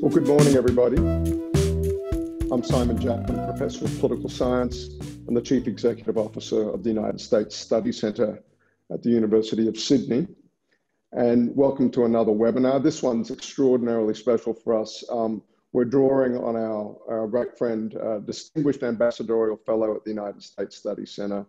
Well, good morning, everybody. I'm Simon Jackman, Professor of Political Science and the Chief Executive Officer of the United States Study Centre at the University of Sydney. And welcome to another webinar. This one's extraordinarily special for us. Um, we're drawing on our, our friend, uh, Distinguished Ambassadorial Fellow at the United States Study Centre, uh,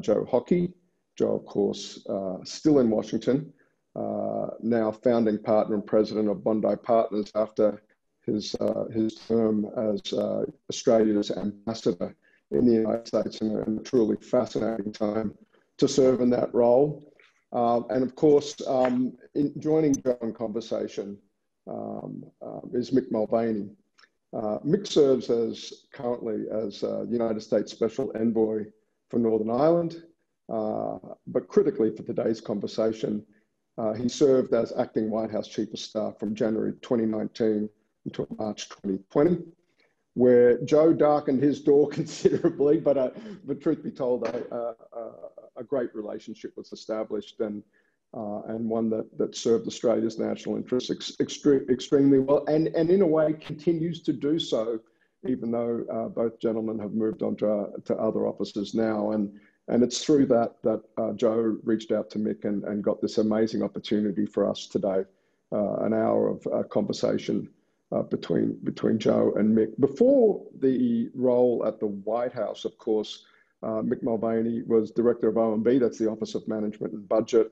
Joe Hockey. Joe, of course, uh, still in Washington, uh, now founding partner and president of Bondi Partners after his, uh, his term as uh, Australia's ambassador in the United States and a truly fascinating time to serve in that role. Uh, and of course, um, in joining Joe in conversation um, uh, is Mick Mulvaney. Uh, Mick serves as currently as United States Special Envoy for Northern Ireland, uh, but critically for today's conversation, uh, he served as acting White House Chief of Staff from January 2019 until March 2020, where Joe darkened his door considerably, but, uh, but truth be told, a, a, great relationship was established and, uh, and one that, that served Australia's national interests ex extre extremely well, and, and in a way continues to do so, even though uh, both gentlemen have moved on to, to other offices now. And, and it's through that that uh, Joe reached out to Mick and, and got this amazing opportunity for us today, uh, an hour of uh, conversation uh, between, between Joe and Mick. Before the role at the White House, of course, Mick Mulvaney was director of OMB, that's the Office of Management and Budget,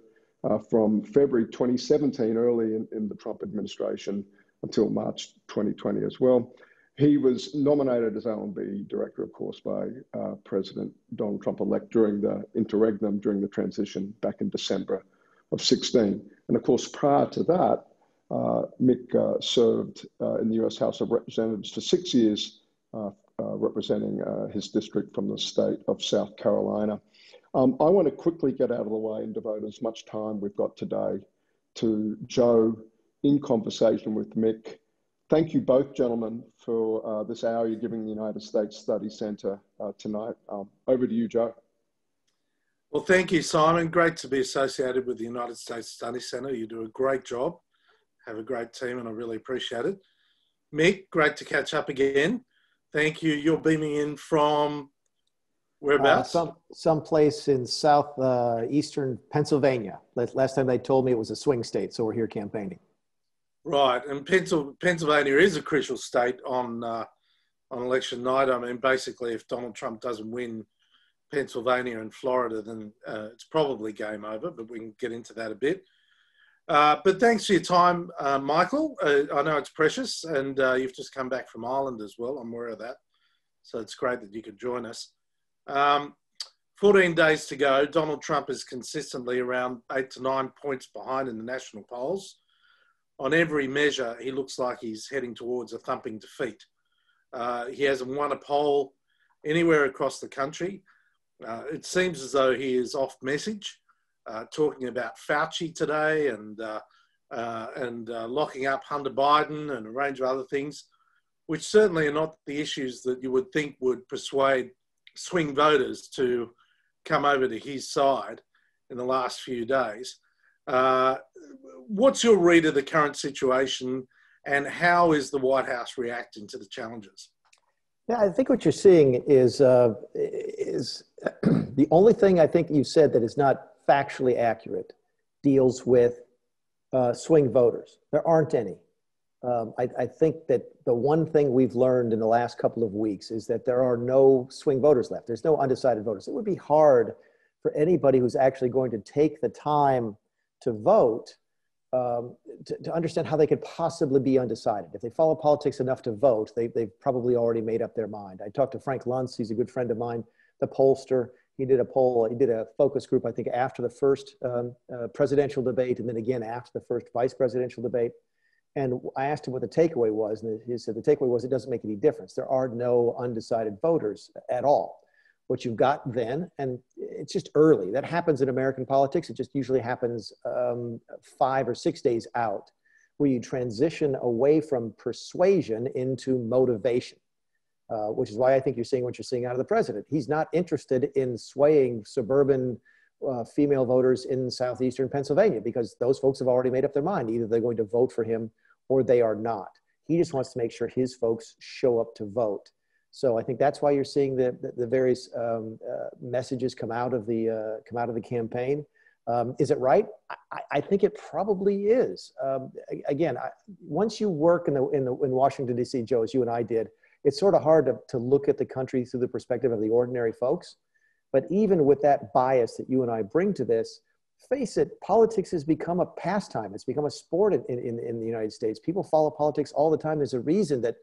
from February 2017, early in, in the Trump administration, until March 2020 as well. He was nominated as OMB director, of course, by uh, President Donald Trump elect during the interregnum, during the transition back in December of 16. And of course, prior to that, uh, Mick uh, served uh, in the US House of Representatives for six years, uh, uh, representing his district from the state of South Carolina. Um, I want to quickly get out of the way and devote as much time we've got today to Joe in conversation with Mick thank you both, gentlemen, for uh, this hour you're giving the United States Study Centre uh, tonight. Um, over to you, Joe. Well, thank you, Simon. Great to be associated with the United States Study Centre. You do a great job, have a great team, and I really appreciate it. Mick, great to catch up again. Thank you. You're beaming in from whereabouts? Uh, some place in south uh, eastern Pennsylvania. Last time they told me it was a swing state, so we're here campaigning. Right, and Pennsylvania is a crucial state on uh, on election night. I mean, basically, if Donald Trump doesn't win Pennsylvania and Florida, then uh, it's probably game over. But we can get into that a bit. Uh, but thanks for your time, uh, Michael. Uh, I know it's precious, and uh, you've just come back from Ireland as well. I'm aware of that, so it's great that you could join us. Um, 14 days to go. Donald Trump is consistently around eight to nine points behind in the national polls on every measure, he looks like he's heading towards a thumping defeat. Uh, he hasn't won a poll anywhere across the country. Uh, it seems as though he is off message, uh, talking about Fauci today and uh, uh, and uh, locking up Hunter Biden and a range of other things, which certainly are not the issues that you would think would persuade swing voters to come over to his side in the last few days. Uh, what's your read of the current situation and how is the White House reacting to the challenges? Yeah, I think what you're seeing is, uh, is the only thing I think you said that is not factually accurate deals with uh, swing voters. There aren't any. Um, I, I, think that the one thing we've learned in the last couple of weeks is that there are no swing voters left. There's no undecided voters. It would be hard for anybody who's actually going to take the time to vote um, to, to, understand how they could possibly be undecided. If they follow politics enough to vote, they, they've probably already made up their mind. I talked to Frank Luntz, he's a good friend of mine, the pollster. He did a poll, he did a focus group, I think, after the first um, uh, presidential debate and then again after the first vice presidential debate. And I asked him what the takeaway was, and he said the takeaway was it doesn't make any difference. There are no undecided voters at all what you've got then, and it's just early. That happens in American politics. It just usually happens um, five or six days out, where you transition away from persuasion into motivation. uh, which is why I think you're seeing what you're seeing out of the president. He's not interested in swaying suburban uh, female voters in southeastern Pennsylvania because those folks have already made up their mind. Either they're going to vote for him or they are not. He just wants to make sure his folks show up to vote. So I think that's why you're seeing the, the, the various um, uh, messages come out of the, uh, come out of the campaign. Um, is it right? I, I, think it probably is. Um, again, I, once you work in, the, in, the, in Washington, D.C., Joe, as you and I did, it's sort of hard to, to look at the country through the perspective of the ordinary folks. But even with that bias that you and I bring to this, face it, politics has become a pastime. It's become a sport in, in, in the United States. People follow politics all the time. There's a reason that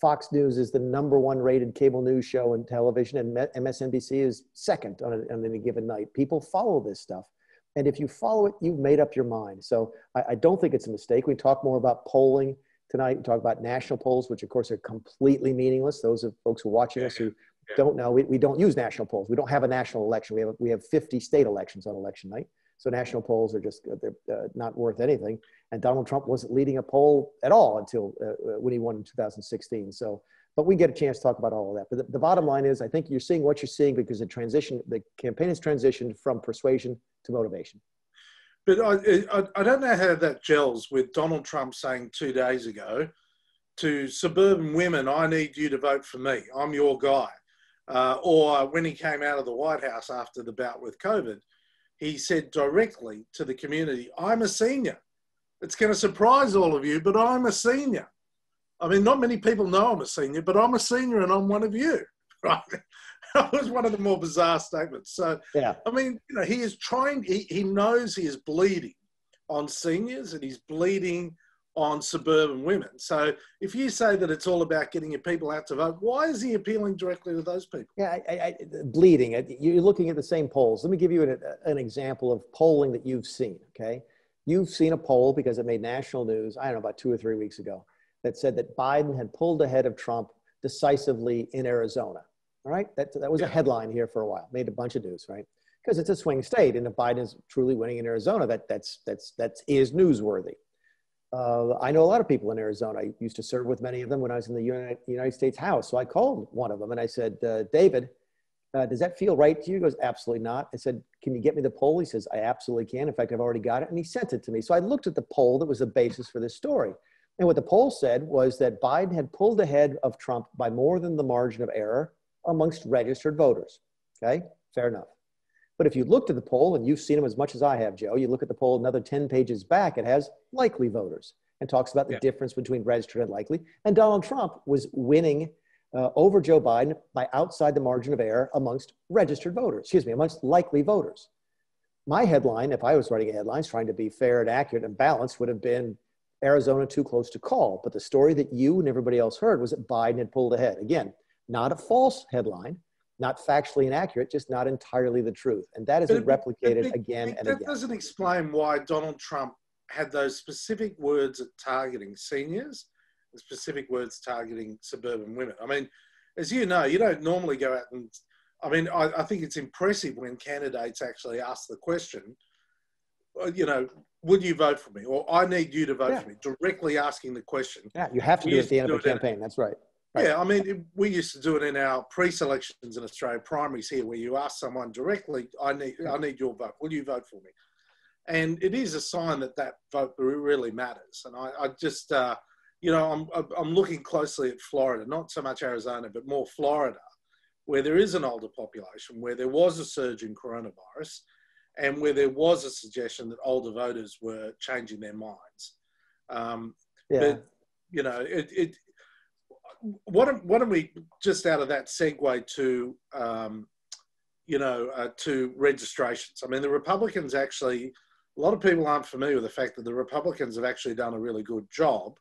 Fox News is the number one rated cable news show in television, and MSNBC is second on, a, on any given night. People follow this stuff. And if you follow it, you've made up your mind. So I, I don't think it's a mistake. We talk more about polling tonight. We talk about national polls, which of course are completely meaningless. Those of folks who are watching us who don't know, we, we don't use national polls. We don't have a national election. We have, we have 50 state elections on election night. So national polls are just, they're uh, not worth anything. And Donald Trump wasn't leading a poll at all until uh, uh when he won in 2016. So, but we get a chance to talk about all of that. But the, the bottom line is, I think you're seeing what you're seeing because the transition, the campaign has transitioned from persuasion to motivation. But I, I, I don't know how that gels with Donald Trump saying two days ago to suburban women, I need you to vote for me. I'm your guy. Uh, or when he came out of the White House after the bout with COVID, he said directly to the community, I'm a senior. It's going to surprise all of you, but I'm a senior. I mean, not many people know I'm a senior, but I'm a senior and I'm one of you, right? that was one of the more bizarre statements. So, yeah. I mean, you know, he is trying, he, he knows he is bleeding on seniors and he's bleeding on suburban women. So if you say that it's all about getting your people out to vote, why is he appealing directly to those people? Yeah, I, I, bleeding. You're looking at the same polls. Let me give you an, an example of polling that you've seen, okay? You've seen a poll because it made national news, I don't know, about two or three weeks ago, that said that Biden had pulled ahead of Trump decisively in Arizona. All right, that, that was yeah. a headline here for a while, made a bunch of news, right? Because it's a swing state, and if Biden is truly winning in Arizona, that that's that's that's is newsworthy. Uh, I know a lot of people in Arizona. I used to serve with many of them when I was in the United, United States House. So I called one of them and I said, uh, David, uh, does that feel right to you? He goes, absolutely not. I said, can you get me the poll? He says, I absolutely can. In fact, I've already got it. And he sent it to me. So I looked at the poll that was the basis for this story. And what the poll said was that Biden had pulled ahead of Trump by more than the margin of error amongst registered voters. Okay, fair enough. But if you looked at the poll, and you've seen them as much as I have, Joe, you look at the poll another 10 pages back, it has likely voters and talks about the yeah. difference between registered and likely. And Donald Trump was winning uh, over Joe Biden by outside the margin of error amongst registered voters, excuse me, amongst likely voters. My headline, if I was writing a headline trying to be fair and accurate and balanced, would have been Arizona too close to call. But the story that you and everybody else heard was that Biden had pulled ahead. Again, not a false headline, not factually inaccurate, just not entirely the truth. And that is replicated but, again and that again. That doesn't explain why Donald Trump had those specific words at targeting seniors and specific words targeting suburban women. I mean, as you know, you don't normally go out and, I mean, I, I think it's impressive when candidates actually ask the question, uh, you know, would you vote for me? Or I need you to vote yeah. for me, directly asking the question. Yeah, you have to do it at the end of the campaign. That's right. Right. Yeah, I mean, we used to do it in our pre-selections in Australia, primaries here, where you ask someone directly, "I need, I need your vote. Will you vote for me?" And it is a sign that that vote really matters. And I, I just, uh, you know, I'm, I'm looking closely at Florida, not so much Arizona, but more Florida, where there is an older population, where there was a surge in coronavirus, and where there was a suggestion that older voters were changing their minds. Um, yeah. But you know, it, it why don't, why don't we just out of that segue to um, you know uh, to registrations? I mean, the Republicans actually a lot of people aren't familiar with the fact that the Republicans have actually done a really good job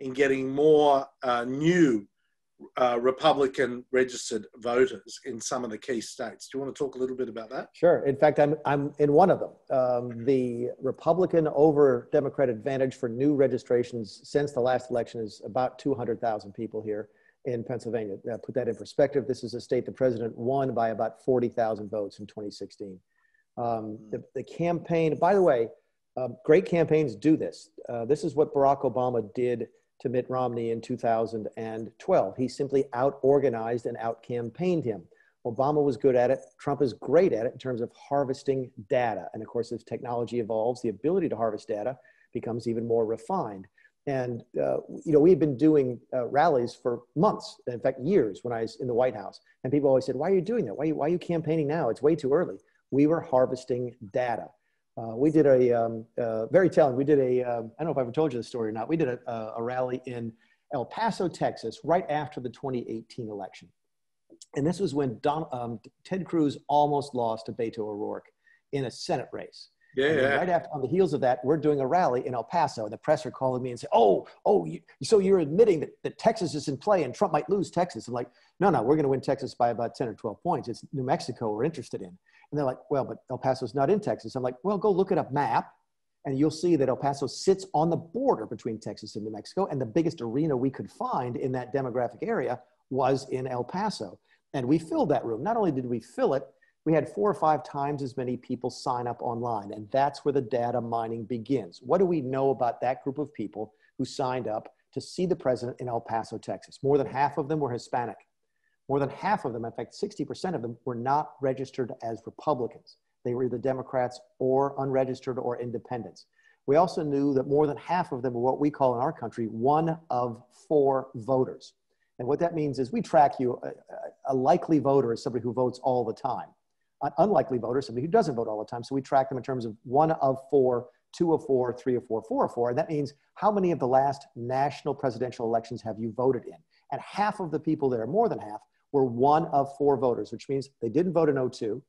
in getting more uh, new uh, Republican registered voters in some of the key states. Do you want to talk a little bit about that? Sure. In fact, I'm, I'm in one of them. Um, the Republican over Democrat advantage for new registrations since the last election is about 200,000 people here in Pennsylvania. Now, put that in perspective. This is a state the president won by about 40,000 votes in 2016. Um, the, the campaign, by the way, uh, great campaigns do this. Uh, this is what Barack Obama did to Mitt Romney in 2012. He simply out organized and out campaigned him. Obama was good at it. Trump is great at it in terms of harvesting data. And of course, as technology evolves, the ability to harvest data becomes even more refined. And, uh, you know, we had been doing uh, rallies for months, in fact, years when I was in the White House. And people always said, why are you doing that? Why, why are you campaigning now? It's way too early. We were harvesting data. Uh, we did a, um, uh, very telling, we did a. Um, I don't know if I ever told you the story or not. We did a, a rally in El Paso, Texas, right after the 2018 election. And this was when Don, um, Ted Cruz almost lost to Beto O'Rourke in a Senate race. Yeah, yeah. Right after, on the heels of that, we're doing a rally in El Paso, and the press are calling me and say, "Oh, oh, you, so you're admitting that, that Texas is in play and Trump might lose Texas?" I'm like, "No, no, we're going to win Texas by about 10 or 12 points. It's New Mexico we're interested in." And they're like, "Well, but El Paso's not in Texas." I'm like, "Well, go look at a map, and you'll see that El Paso sits on the border between Texas and New Mexico, and the biggest arena we could find in that demographic area was in El Paso." And we filled that room. Not only did we fill it, we had four or five times as many people sign up online. And that's where the data mining begins. What do we know about that group of people who signed up to see the president in El Paso, Texas? More than half of them were Hispanic. More than half of them, in fact, 60% of them, were not registered as Republicans. They were either Democrats or unregistered or independents. We also knew that more than half of them were what we call in our country one of four voters. And what that means is we track you. A, a likely voter is somebody who votes all the time an unlikely voter, is somebody who doesn't vote all the time. So we track them in terms of one of four, two of four, three of four, four of four. And that means how many of the last national presidential elections have you voted in? And half of the people there, more than half, were one of four voters, which means they didn't vote in 02,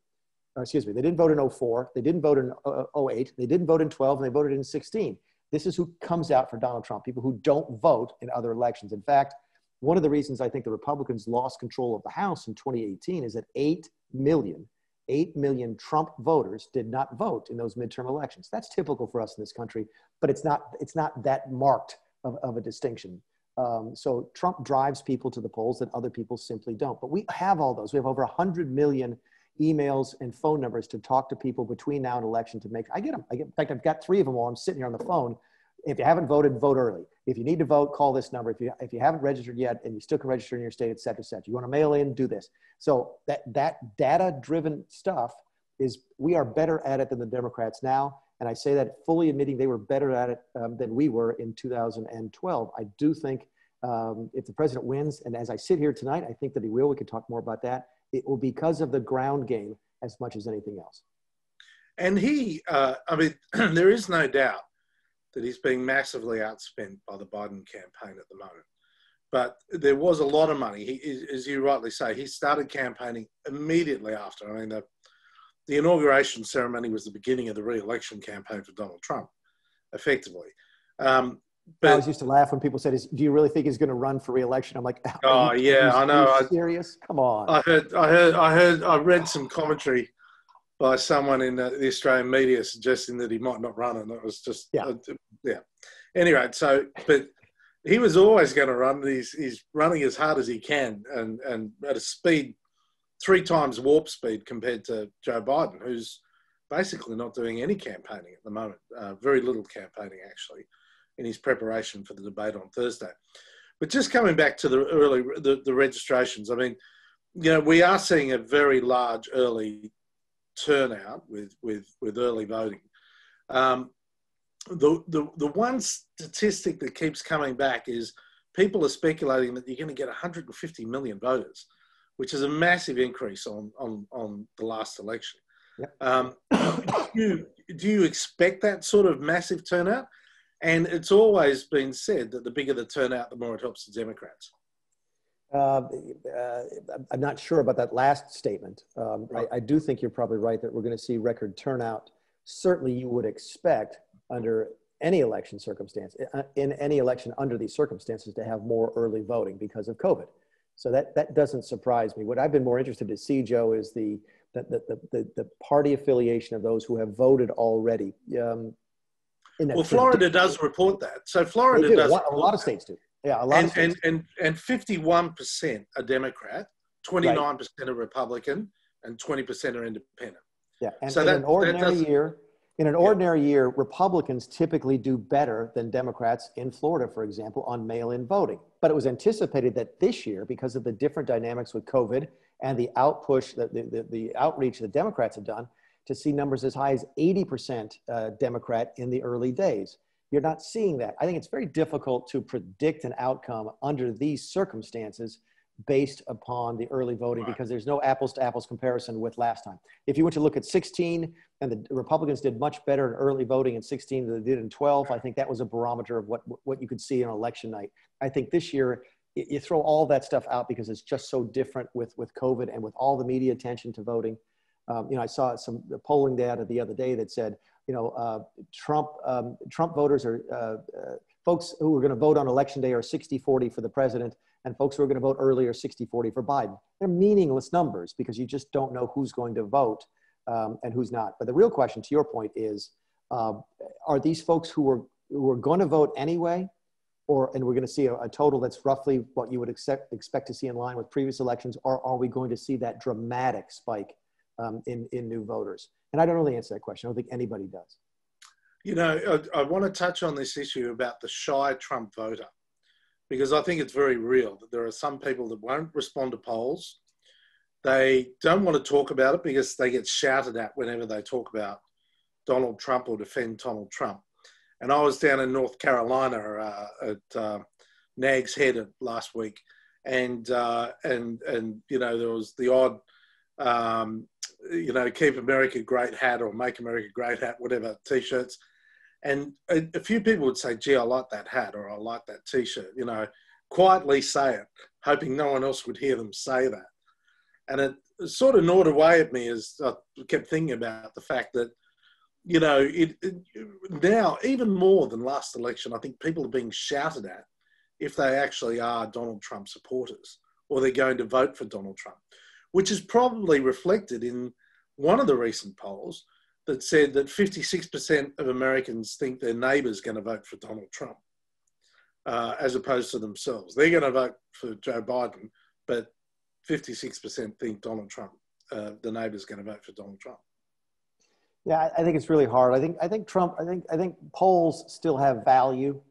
or excuse me, they didn't vote in 04, they didn't vote in uh, 08, they didn't vote in 12, and they voted in 16. This is who comes out for Donald Trump, people who don't vote in other elections. In fact, one of the reasons I think the Republicans lost control of the House in 2018 is that 8 million 8 million Trump voters did not vote in those midterm elections. That's typical for us in this country, but it's not, it's not that marked of, of a distinction. Um, so Trump drives people to the polls that other people simply don't. But we have all those. We have over 100 million emails and phone numbers to talk to people between now and election to make. I get them. I get, in fact, I've got three of them while I'm sitting here on the phone. If you haven't voted, vote early. If you need to vote, call this number. If you, if you haven't registered yet and you still can register in your state, et cetera, et cetera. You want to mail in, do this. So that, that data driven stuff is, we are better at it than the Democrats now. And I say that fully admitting they were better at it um, than we were in 2012. I do think um, if the president wins, and as I sit here tonight, I think that he will, we can talk more about that. It will because of the ground game as much as anything else. And he, uh, I mean, there is no doubt that he's being massively outspent by the Biden campaign at the moment. But there was a lot of money. He, as you rightly say, he started campaigning immediately after. I mean, the, the inauguration ceremony was the beginning of the re-election campaign for Donald Trump, effectively. Um, but, I always used to laugh when people said, "Do you really think he's going to run for re-election?" I'm like, "Oh yeah, I know." serious? Come on. I heard, I heard, I heard, I read some commentary by someone in the, the, Australian media suggesting that he might not run, and it was just yeah, uh, yeah. Anyway, so but he was always going to run. He's he's running as hard as he can, and and at a speed three times warp speed compared to Joe Biden, who's basically not doing any campaigning at the moment. Uh, very little campaigning actually in his preparation for the debate on Thursday. But just coming back to the early the, the registrations, I mean, you know, we are seeing a very large early turnout with with with early voting. Um, the, the the one statistic that keeps coming back is people are speculating that you're going to get 150 million voters, which is a massive increase on on on the last election. Yep. Um, do, you, do you expect that sort of massive turnout? And it's always been said that the bigger the turnout, the more it helps the Democrats. Uh, uh, I'm not sure about that last statement. Um, I, I, do think you're probably right that we're going to see record turnout. Certainly, you would expect under any election circumstance, uh, in any election under these circumstances, to have more early voting because of COVID. So that, that doesn't surprise me. What I've been more interested to see, Joe, is the, the, the, the, the party affiliation of those who have voted already. Um, well, Florida does report that. So Florida do. does. A lot of states do. Yeah, a lot and, and, and, and 51% are Democrat, 29% right. are Republican, and 20% are independent. Yeah, and so in that, an ordinary year, In an ordinary year, Republicans typically do better than Democrats in Florida, for example, on mail in voting. But it was anticipated that this year, because of the different dynamics with COVID and the outpush, the, the, the outreach the Democrats have done, to see numbers as high as 80% uh, Democrat in the early days. You're not seeing that. I think it's very difficult to predict an outcome under these circumstances based upon the early voting right. because there's no apples to apples comparison with last time. If you were to look at 16 and the Republicans did much better in early voting in 16 than they did in 12, I think that was a barometer of what, what you could see on election night. I think this year, you throw all that stuff out because it's just so different with, with COVID and with all the media attention to voting. Um, you know, I saw some polling data the other day that said you know, uh, Trump, um, Trump voters are, uh, uh folks who are going to vote on election day are 60-40 for the president, and folks who are going to vote early are 60-40 for Biden. They're meaningless numbers because you just don't know who's going to vote um, and who's not. But the real question, to your point, is uh, are these folks who are, who are going to vote anyway, or, and we're going to see a, a, total that's roughly what you would expect, expect to see in line with previous elections, or are we going to see that dramatic spike um, in, in new voters? And I don't really answer that question. I don't think anybody does. You know, I, I want to touch on this issue about the shy Trump voter, because I think it's very real that there are some people that won't respond to polls. They don't want to talk about it because they get shouted at whenever they talk about Donald Trump or defend Donald Trump. And I was down in North Carolina uh, at uh, Nags Head last week, and uh, and and you know there was the odd um, you know, keep America great hat or make America great hat, whatever t-shirts. And a, a, few people would say, gee, I like that hat or I like that t-shirt, you know, quietly say it, hoping no one else would hear them say that. And it sort of gnawed away at me as I kept thinking about the fact that, you know, it, it, now, even more than last election, I think people are being shouted at if they actually are Donald Trump supporters or they're going to vote for Donald Trump which is probably reflected in one of the recent polls that said that 56% of Americans think their neighbor's going to vote for Donald Trump uh, as opposed to themselves. They're going to vote for Joe Biden, but 56% think Donald Trump, uh, the neighbour's going to vote for Donald Trump. Yeah, I think it's really hard. I think I think Trump. I think I think polls still have value.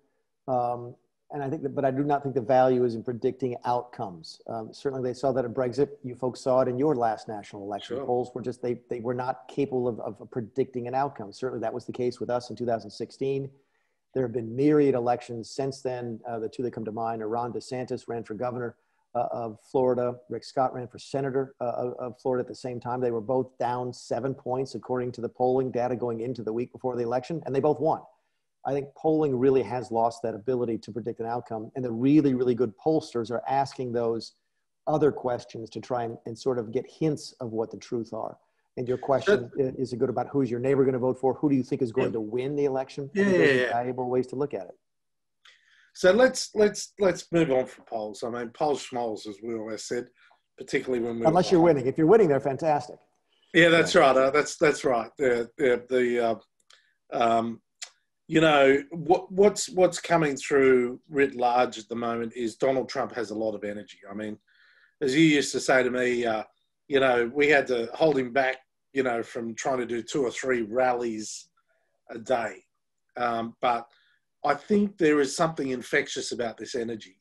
Um, and I think that, but I do not think the value is in predicting outcomes. Um, certainly, they saw that at Brexit. You folks saw it in your last national election. Sure. Polls were just they they were not capable of, of predicting an outcome. Certainly, that was the case with us in 2016. There have been myriad elections since then. Uh, the two that come to mind are Ron DeSantis ran for governor uh, of Florida. Rick Scott ran for senator uh, of, of Florida at the same time. They were both down seven points according to the polling data going into the week before the election, and they both won. I think polling really has lost that ability to predict an outcome. And the really, really good pollsters are asking those other questions to try and, and sort of get hints of what the truth are. And your question is it good about who's your neighbor going to vote for? Who do you think is going to win the election? Yeah, yeah, yeah. Valuable ways to look at it. So let's let's let's move on from polls. I mean, polls schmoles, as we always said, particularly when we unless you're winning. If you're winning, they're fantastic. Yeah, that's right. Uh, that's that's right. The the, the uh, um, you know what, what's what's coming through writ large at the moment is Donald Trump has a lot of energy. I mean, as you used to say to me, uh, you know, we had to hold him back, you know, from trying to do two or three rallies a day. Um, but I think there is something infectious about this energy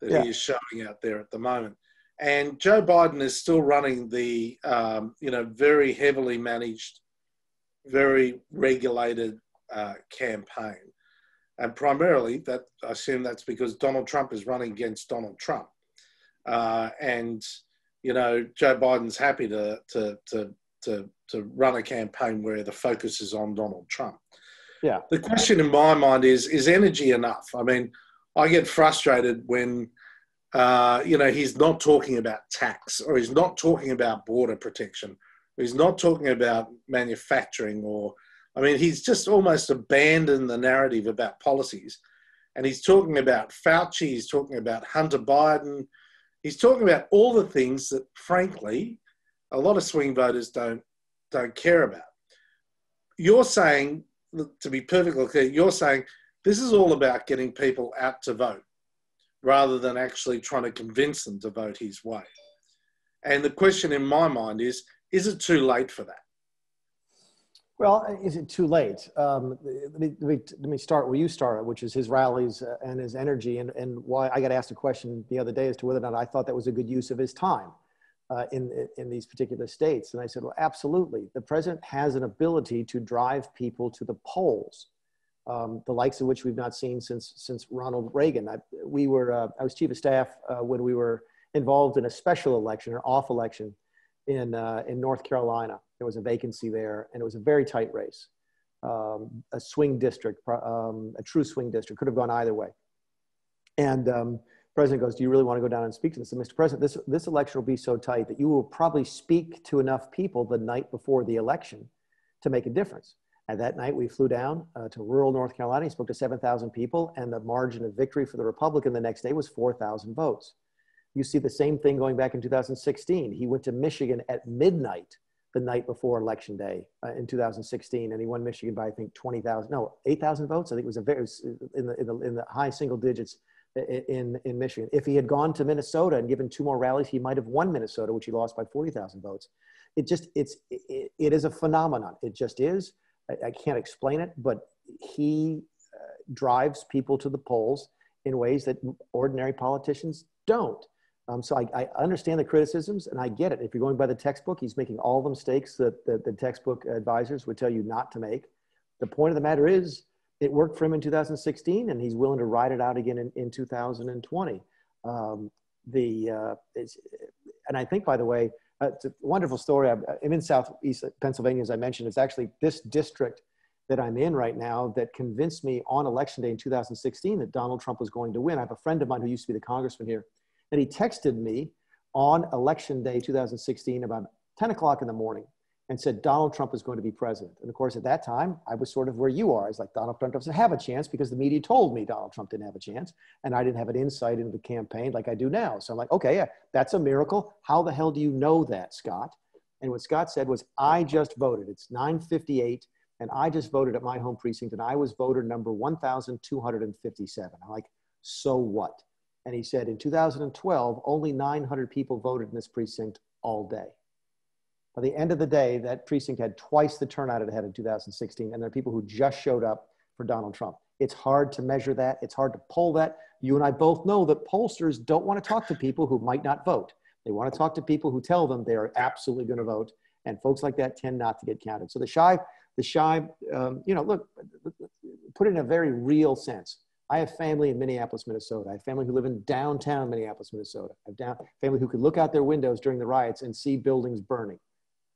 that yeah. he is showing out there at the moment. And Joe Biden is still running the, um, you know, very heavily managed, very regulated uh, campaign. And primarily, that I assume that's because Donald Trump is running against Donald Trump, uh, and you know Joe Biden's happy to to to to to run a campaign where the focus is on Donald Trump. Yeah. The question in my mind is: Is energy enough? I mean, I get frustrated when uh, you know he's not talking about tax, or he's not talking about border protection, he's not talking about manufacturing or I mean, he's just almost abandoned the narrative about policies. And he's talking about Fauci, he's talking about Hunter Biden, he's talking about all the things that, frankly, a lot of swing voters don't, don't care about. You're saying, to be perfectly clear, you're saying this is all about getting people out to vote rather than actually trying to convince them to vote his way. And the question in my mind is is it too late for that? Well, is it too late? Um, let, me, let, me, let, me, start where you started, which is his rallies uh, and his energy, and, and why I got asked a question the other day as to whether or not I thought that was a good use of his time uh, in, in these particular states. And I said, well, absolutely. The president has an ability to drive people to the polls, um, the likes of which we've not seen since, since Ronald Reagan. I, we were, uh, I was chief of staff uh, when we were involved in a special election or off election in, uh, in North Carolina. There was a vacancy there, and it was a very tight race. Um, a swing district, um, a true swing district, could have gone either way. And um, president goes, "Do you really want to go down and speak to this?" And Mr. President, this this election will be so tight that you will probably speak to enough people the night before the election to make a difference. And that night, we flew down uh, to rural North Carolina. He spoke to 7,000 people, and the margin of victory for the Republican the next day was 4,000 votes. You see the same thing going back in 2016. He went to Michigan at midnight the night before election day uh, in 2016, and he won Michigan by I think 20,000, no, 8,000 votes. I think it was a very in the, in the in the high single digits in in Michigan. If he had gone to Minnesota and given two more rallies, he might have won Minnesota, which he lost by 40,000 votes. It just it's it, it is a phenomenon. It just is. I, I can't explain it, but he uh, drives people to the polls in ways that ordinary politicians don't. Um, so I, I, understand the criticisms and I get it. If you're going by the textbook, he's making all the mistakes that, that the textbook advisors would tell you not to make. The point of the matter is, it worked for him in 2016 and he's willing to ride it out again in, in 2020. Um, the, uh, and I think, by the way, uh, it's a wonderful story. I'm, I'm in Southeast Pennsylvania, as I mentioned. It's actually this district that I'm in right now that convinced me on election day in 2016 that Donald Trump was going to win. I have a friend of mine who used to be the congressman here and he texted me on election day 2016 about 10 o'clock in the morning and said Donald Trump is going to be president. And of course, at that time, I was sort of where you are. I was like, Donald Trump doesn't have a chance because the media told me Donald Trump didn't have a chance. And I didn't have an insight into the campaign like I do now. So I'm like, okay, yeah, that's a miracle. How the hell do you know that, Scott? And what Scott said was, I just voted. It's 958 and I just voted at my home precinct and I was voter number 1,257. I'm like, so what? And he said in 2012, only 900 people voted in this precinct all day. By the end of the day, that precinct had twice the turnout it had in 2016. And there are people who just showed up for Donald Trump. It's hard to measure that. It's hard to poll that. You and I both know that pollsters don't want to talk to people who might not vote. They want to talk to people who tell them they are absolutely going to vote. And folks like that tend not to get counted. So the shy, the shy, um, you know, look, put it in a very real sense. I have family in Minneapolis, Minnesota. I have family who live in downtown Minneapolis, Minnesota. I have down, family who could look out their windows during the riots and see buildings burning.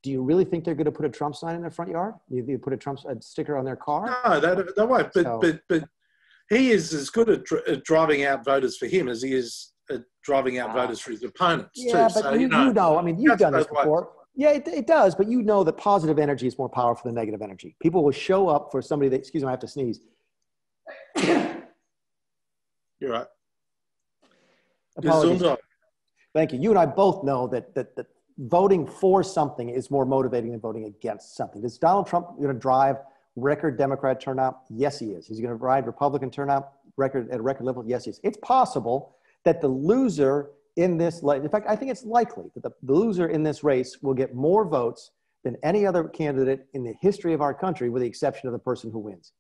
Do you really think they're going to put a Trump sign in their front yard? You, you put a Trump a sticker on their car? No, that, that won't. But, so, but, but he is as good at, dr- at, driving out voters for him as he is at driving out uh, voters for his opponents. Yeah, too. but so, you, you, know, you, know, I mean, you've done this before. Ways. Yeah, it, it, does, but you know that positive energy is more powerful than negative energy. People will show up for somebody that, excuse me, I have to sneeze. You're right. Apologies. Thank you. You and I both know that, that, that voting for something is more motivating than voting against something. Is Donald Trump going to drive record Democrat turnout? Yes, he is. He's going to drive Republican turnout record at a record level? Yes, he is. It's possible that the loser in this, in fact, I think it's likely that the, the loser in this race will get more votes than any other candidate in the history of our country, with the exception of the person who wins.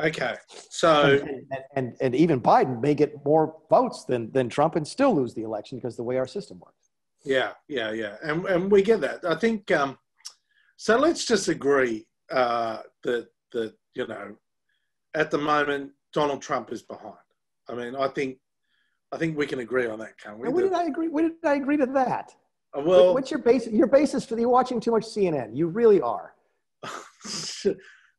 Okay, so and, and, and, and, even Biden may get more votes than than Trump and still lose the election because the way our system works. Yeah, yeah, yeah, and and we get that. I think um, so. Let's just agree uh, that that you know, at the moment, Donald Trump is behind. I mean, I think I think we can agree on that, can't we? when did I agree? When did I agree to that? Uh, well, what's your basis? Your basis for you watching too much CNN? You really are.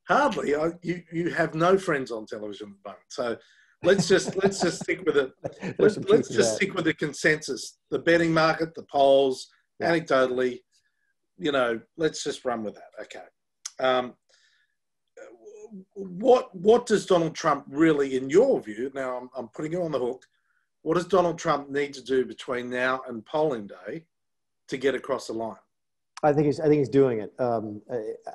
Hardly. I, you you have no friends on television at the moment. So let's just let's just stick with it. Let's, let's just stick with the consensus. The betting market, the polls, yeah. anecdotally, you know, let's just run with that. Okay. Um, what what does Donald Trump really, in your view? Now I'm, I'm putting you on the hook. What does Donald Trump need to do between now and polling day to get across the line? I think he's. I think he's doing it. Um,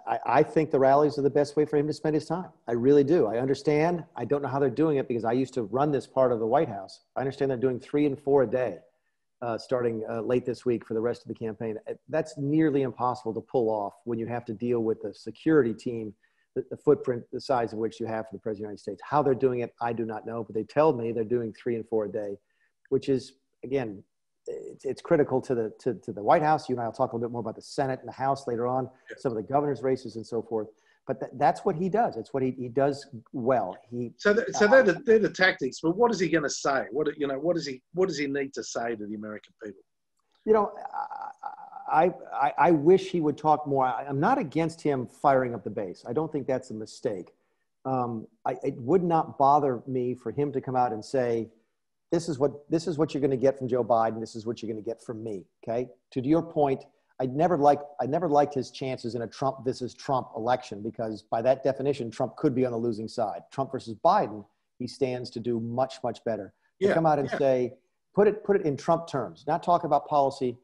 I, I, think the rallies are the best way for him to spend his time. I really do. I understand. I don't know how they're doing it because I used to run this part of the White House. I understand they're doing three and four a day. uh, starting uh, late this week for the rest of the campaign. Uh, that's nearly impossible to pull off when you have to deal with the security team, the, the, footprint, the size of which you have for the President of the United States. How they're doing it, I do not know, but they tell me they're doing three and four a day, which is, again, it's, it's critical to the, to, to the White House. You and I will talk a little bit more about the Senate and the House later on, some of the governor's races and so forth but th- that's what he does. It's what he, he does well. He so so they're the, they're the tactics. But what is he going to say? What you know? What does he what does he need to say to the American people? You know, I I, I wish he would talk more. I, am not against him firing up the base. I don't think that's a mistake. Um, I, it would not bother me for him to come out and say, "This is what this is what you're going to get from Joe Biden. This is what you're going to get from me." Okay. To your point, I never liked I never liked his chances in a Trump versus Trump election because by that definition, Trump could be on the losing side. Trump versus Biden, he stands to do much much better. Yeah, to come out and yeah. say, put it put it in Trump terms, not talk about policy.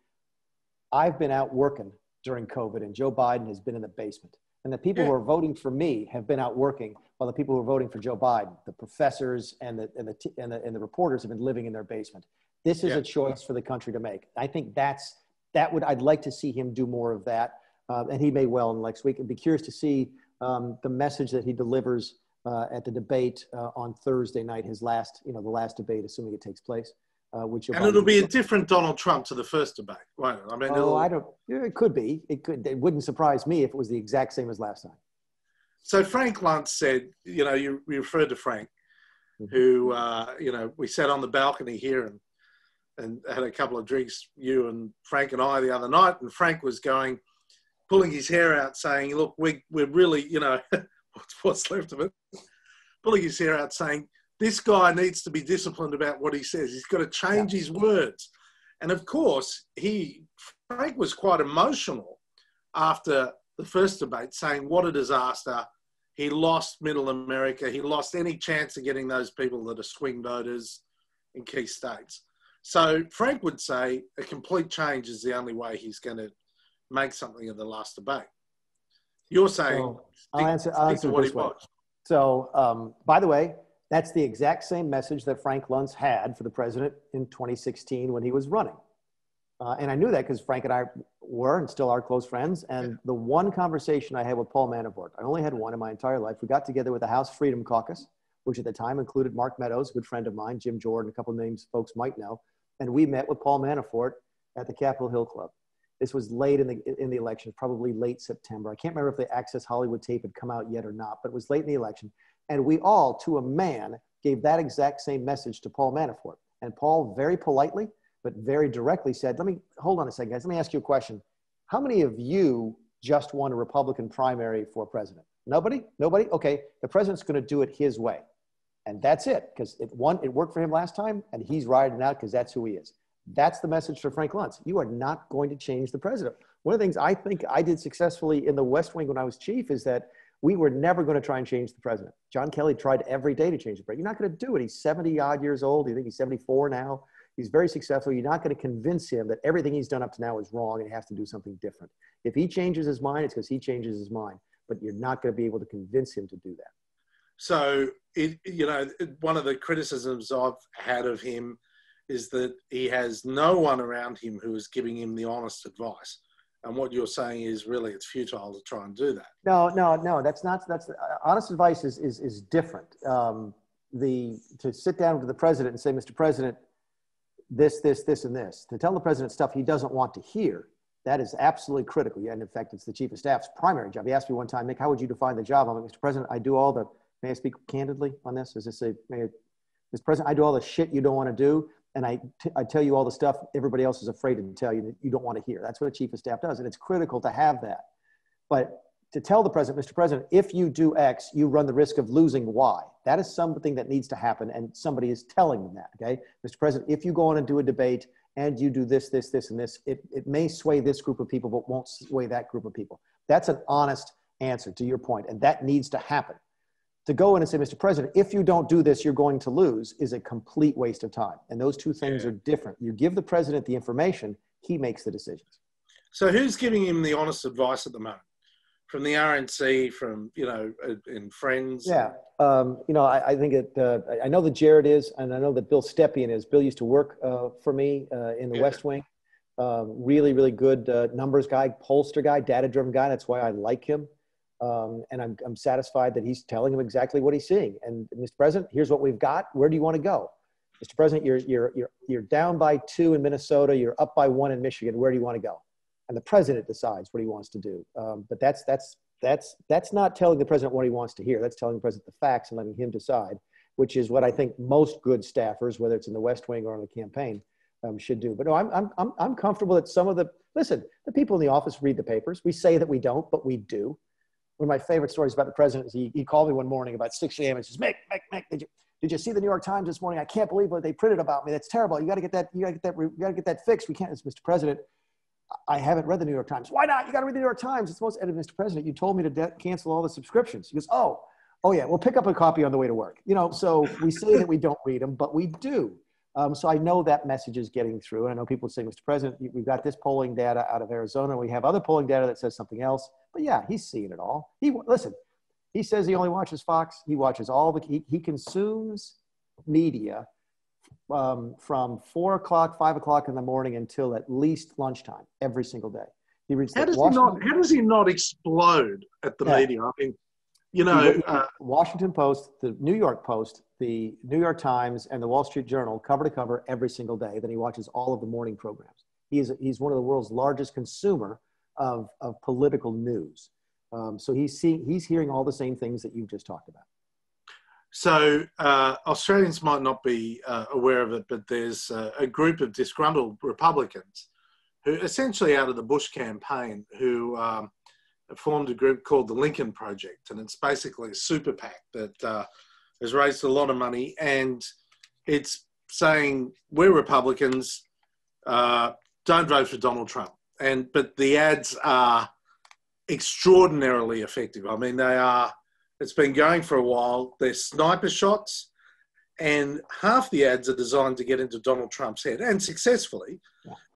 I've been out working during COVID, and Joe Biden has been in the basement. And the people yeah. who are voting for me have been out working, while the people who are voting for Joe Biden, the professors and the and the and the, and the reporters, have been living in their basement. This is a choice for the country to make. I think that's that would I'd like to see him do more of that, uh, and he may well in next week. I'd be curious to see um, the message that he delivers uh, at the debate uh, on Thursday night, his last, you know, the last debate, assuming it takes place. Uh, which and it'll be a different Donald Trump to the first debate, right? I mean, oh, I don't. It could be. It could. It wouldn't surprise me if it was the exact same as last time. So Frank Luntz said, you know, you, you referred to Frank, mm-hmm. who, uh, you know, we sat on the balcony here and and had a couple of drinks, you and Frank and I, the other night. And Frank was going, pulling his hair out, saying, Look, we, we're really, you know, what's, what's left of it, pulling his hair out, saying, This guy needs to be disciplined about what he says. He's got to change his words. And of course, he, Frank was quite emotional after the first debate, saying, What a disaster. He lost middle America. He lost any chance of getting those people that are swing voters in key states. So Frank would say a complete change is the only way he's going to make something of the last debate. You're saying so I'll answer, I'll answer this way. Was. So, um, by the way, that's the exact same message that Frank Luntz had for the president in 2016 when he was running. Uh, and I knew that because Frank and I were and still are close friends. And yeah. the one conversation I had with Paul Manafort, I only had one in my entire life. We got together with the House Freedom Caucus, which at the time included Mark Meadows, a good friend of mine, Jim Jordan, a couple of names folks might know and we met with Paul Manafort at the Capitol Hill Club. This was late in the in the election, probably late September. I can't remember if the Access Hollywood tape had come out yet or not, but it was late in the election. And we all, to a man, gave that exact same message to Paul Manafort. And Paul very politely, but very directly said, "Let me hold on a second, guys. Let me ask you a question. How many of you just won a Republican primary for president? Nobody? Nobody? Okay. The president's going to do it his way and that's it because it one it worked for him last time and he's riding out because that's who he is that's the message for frank luntz you are not going to change the president one of the things i think i did successfully in the west wing when i was chief is that we were never going to try and change the president. John kelly tried every day to change the president. You're not going to do it. He's 70 odd years old. You think he's 74 now? He's very successful. You're not going to convince him that everything he's done up to now is wrong and he has to do something different. If he changes his mind it's because he changes his mind but you're not going to be able to convince him to do that. So, it, you know, one of the criticisms I've had of him is that he has no one around him who is giving him the honest advice. And what you're saying is really it's futile to try and do that. No, no, no. That's not. That's uh, honest advice is is is different. Um, the to sit down with the president and say, Mr. President, this, this, this, and this. To tell the president stuff he doesn't want to hear. That is absolutely critical. And in fact, it's the chief of staff's primary job. He asked me one time, Mick, how would you define the job? I'm like, Mr. President, I do all the May I speak candidly on this? Is this a, may I, Mr. President, I do all the shit you don't want to do, and I, t- I tell you all the stuff everybody else is afraid to tell you that you don't want to hear. That's what a chief of staff does, and it's critical to have that. But to tell the president, Mr. President, if you do X, you run the risk of losing Y. That is something that needs to happen, and somebody is telling them that. Okay, Mr. President, if you go on and do a debate and you do this, this, this, and this, it, it may sway this group of people, but won't sway that group of people. That's an honest answer to your point, and that needs to happen to go in and say, Mr. President, if you don't do this, you're going to lose is a complete waste of time. And those two things yeah. are different. You give the president the information, he makes the decisions. So who's giving him the honest advice at the moment? from the RNC, from you know, and friends. Yeah, um, you know, I, I think that Uh, I know that Jared is, and I know that Bill Stepien is. Bill used to work uh, for me uh, in the yeah. West Wing. Um, really, really good uh, numbers guy, pollster guy, data-driven guy. That's why I like him, um, and I'm, I'm satisfied that he's telling him exactly what he's seeing. And Mr. President, here's what we've got. Where do you want to go? Mr. President, you're, you're, you're, you're down by two in Minnesota, you're up by one in Michigan. Where do you want to go? And the president decides what he wants to do. Um, but that's, that's, that's, that's not telling the president what he wants to hear. That's telling the president the facts and letting him decide, which is what I think most good staffers, whether it's in the West Wing or on the campaign, um, should do. But no, I'm, I'm, I'm, I'm comfortable that some of the, listen, the people in the office read the papers. We say that we don't, but we do. One of my favorite stories about the president is he, he called me one morning about 6 a.m. and says, Mick, Mick, Mick, did you, did you see the New York Times this morning? I can't believe what they printed about me. That's terrible. You got to get that. You got to get that. You got to get that fixed. We can't. It's Mr. President. I haven't read the New York Times. Why not? You got to read the New York Times. It's the most edited, Mr. President. You told me to de- cancel all the subscriptions. He goes, oh, oh yeah. We'll pick up a copy on the way to work. You know. So we say that we don't read them, but we do. Um, so I know that message is getting through. And I know people say, Mr. President, we've got this polling data out of Arizona. We have other polling data that says something else. But yeah, he's seeing it all. He listen. He says he only watches Fox. He watches all the. He, he consumes media um, from four o'clock, five o'clock in the morning until at least lunchtime every single day. He reads how does he not? How does he not explode at the yeah. media? I mean, you know, uh, Washington Post, the New York Post, the New York Times, and the Wall Street Journal cover to cover every single day. Then he watches all of the morning programs. He's he's one of the world's largest consumer of of political news. Um, so he's seeing he's hearing all the same things that you've just talked about. So uh, Australians might not be uh, aware of it, but there's uh, a group of disgruntled Republicans who, essentially out of the Bush campaign, who um, formed a group called the Lincoln Project, and it's basically a super PAC that uh, has raised a lot of money, and it's saying we're Republicans, uh, don't vote for Donald Trump, and but the ads are extraordinarily effective. I mean, they are it's been going for a while. They're sniper shots, and half the ads are designed to get into Donald Trump's head, and successfully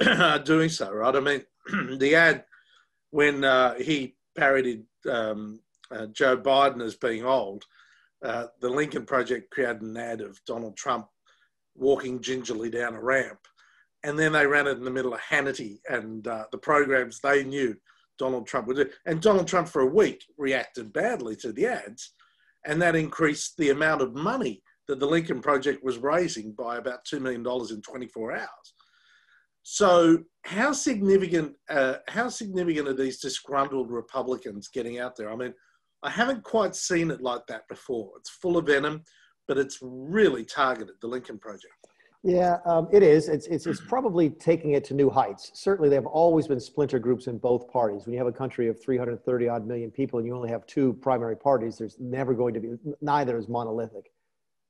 yeah. doing so. Right? I mean, the ad when uh, he parodied um, uh, Joe Biden as being old, uh, the Lincoln Project created an ad of Donald Trump walking gingerly down a ramp, and then they ran it in the middle of Hannity and uh, the programs they knew Donald Trump would do. And Donald Trump, for a week, reacted badly to the ads, and that increased the amount of money that the Lincoln Project was raising by about $2 million in 24 hours. So, how significant, uh, how significant are these disgruntled Republicans getting out there? I mean, I haven't quite seen it like that before. It's full of venom, but it's really targeted, the Lincoln Project. Yeah, um, it is. It's, it's, it's probably taking it to new heights. Certainly, there have always been splinter groups in both parties. When you have a country of 330 odd million people and you only have two primary parties, there's never going to be, neither is monolithic.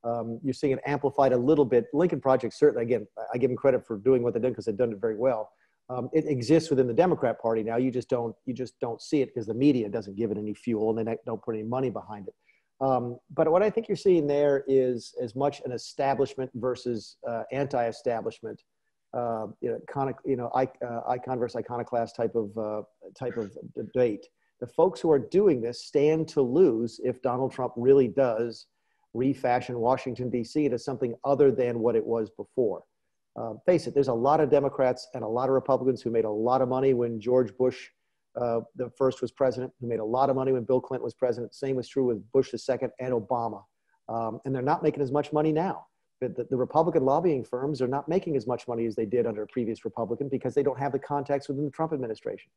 Um, you're seeing it amplified a little bit. Lincoln Project, certainly, again, I give them credit for doing what they've done because they've done it very well. Um, it exists within the Democrat Party now. You just don't, you just don't see it because the media doesn't give it any fuel and they don't put any money behind it. Um, but what I think you're seeing there is as much an establishment versus uh, anti-establishment, uh, you know, iconic, you know, uh, icon versus iconoclast type of uh, type of debate. The folks who are doing this stand to lose if Donald Trump really does refashion Washington D.C. into something other than what it was before. Uh, face it, there's a lot of Democrats and a lot of Republicans who made a lot of money when George Bush uh, the first was president, who made a lot of money when Bill Clinton was president. Same was true with Bush the second and Obama. Um, and they're not making as much money now. The, the, Republican lobbying firms are not making as much money as they did under a previous Republican because they don't have the contacts within the Trump administration.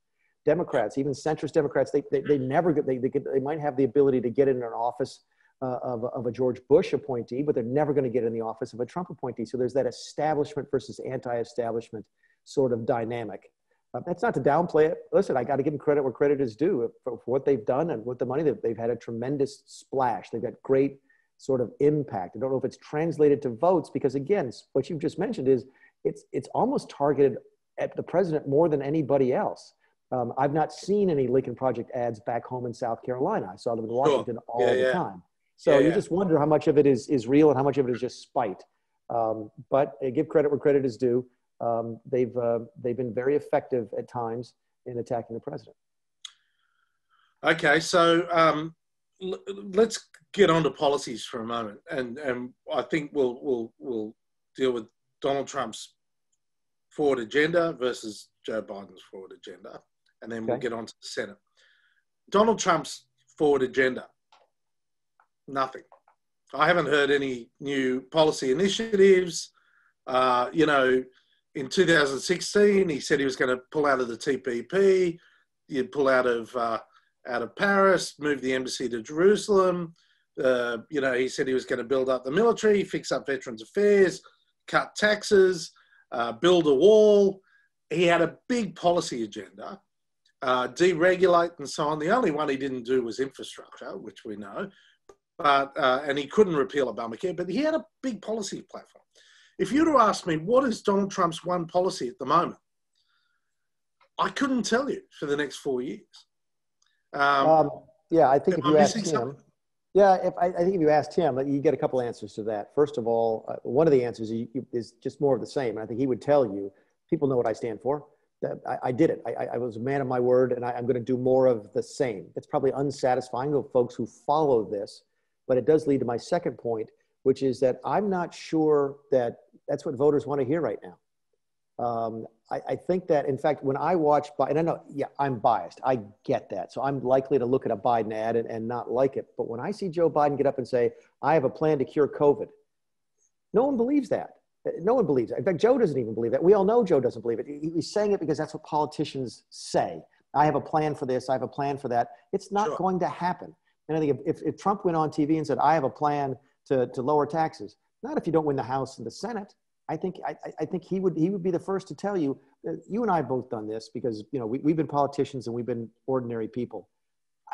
Democrats, even centrist Democrats, they, they, they never get, they, they, they might have the ability to get in an office uh, of, of a George Bush appointee, but they're never going to get in the office of a Trump appointee. So there's that establishment versus anti establishment sort of dynamic. Uh, that's not to downplay it. Listen, I got to give them credit where credit is due for, for what they've done and with the money that they've had a tremendous splash. They've got great sort of impact. I don't know if it's translated to votes because again, what you've just mentioned is it's it's almost targeted at the president more than anybody else. Um, I've not seen any Lincoln Project ads back home in South Carolina. I saw them in Washington sure. all yeah, the yeah. time. So yeah, you just wonder how much of it is is real and how much of it is just spite. Um, but uh, give credit where credit is due um, they've, uh, they've been very effective at times in attacking the president. Okay, so um, l- let's get on to policies for a moment, and and I think we'll we'll we'll deal with Donald Trump's forward agenda versus Joe Biden's forward agenda, and then we'll get on to the Senate. Donald Trump's forward agenda, nothing. I haven't heard any new policy initiatives. Uh, you know, in 2016, he said he was going to pull out of the TPP. You'd pull out of uh, out of Paris, move the embassy to Jerusalem. Uh, you know, he said he was going to build up the military, fix up Veterans Affairs, cut taxes, uh, build a wall. He had a big policy agenda, uh, deregulate and so on. The only one he didn't do was infrastructure, which we know, but uh, and he couldn't repeal Obamacare. But he had a big policy platform. If you were to ask me what is Donald Trump's one policy at the moment, I couldn't tell you for the next four years. Um, Um, yeah, I think if am you asked him, something? yeah, if I, I think if you asked him, you get a couple answers to that. First of all, uh, one of the answers is, just more of the same. And I think he would tell you, people know what I stand for. That I, I did it. I, I- was a man of my word, and I, I'm going to do more of the same. It's probably unsatisfying to folks who follow this, but it does lead to my second point, which is that I'm not sure that that's what voters want to hear right now. Um, I, I think that, in fact, when I watch, and I know, yeah, I'm biased. I get that. So I'm likely to look at a Biden ad and, and not like it. But when I see Joe Biden get up and say, I have a plan to cure COVID, no one believes that. No one believes it. In fact, Joe doesn't even believe that. We all know Joe doesn't believe it. He's saying it because that's what politicians say. I have a plan for this. I have a plan for that. It's not Sure. going to happen. And I think if, if, if Trump went on TV and said, I have a plan to, to lower taxes, not if you don't win the House and the Senate. I think, I, I- think he, would, he would be the first to tell you, uh, you and I have both done this because you know, we, we've been politicians and we've been ordinary people.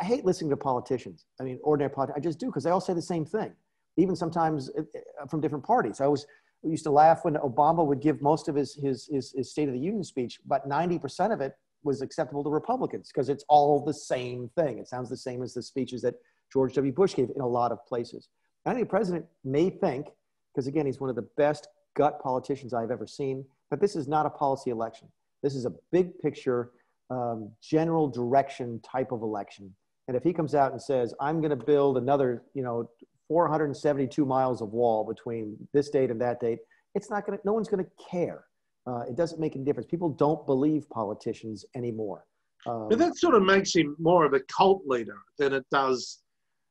I hate listening to politicians. I mean, ordinary politicians. I just do because they all say the same thing, even sometimes uh, uh, from different parties. I was used to laugh when Obama would give most of his, his, his, his State of the Union speech, but 90% of it was acceptable to Republicans because it's all the same thing. It sounds the same as the speeches that George W. Bush gave in a lot of places. I think the president may think, because again, he's one of the best gut politicians I've ever seen, but this is not a policy election. This is a big picture, um, general direction type of election. And if he comes out and says, I'm going to build another, you know, 472 miles of wall between this date and that date, it's not going to, no one's going to care. Uh, it doesn't make any difference. People don't believe politicians anymore. Um, But that sort of makes him more of a cult leader than it does,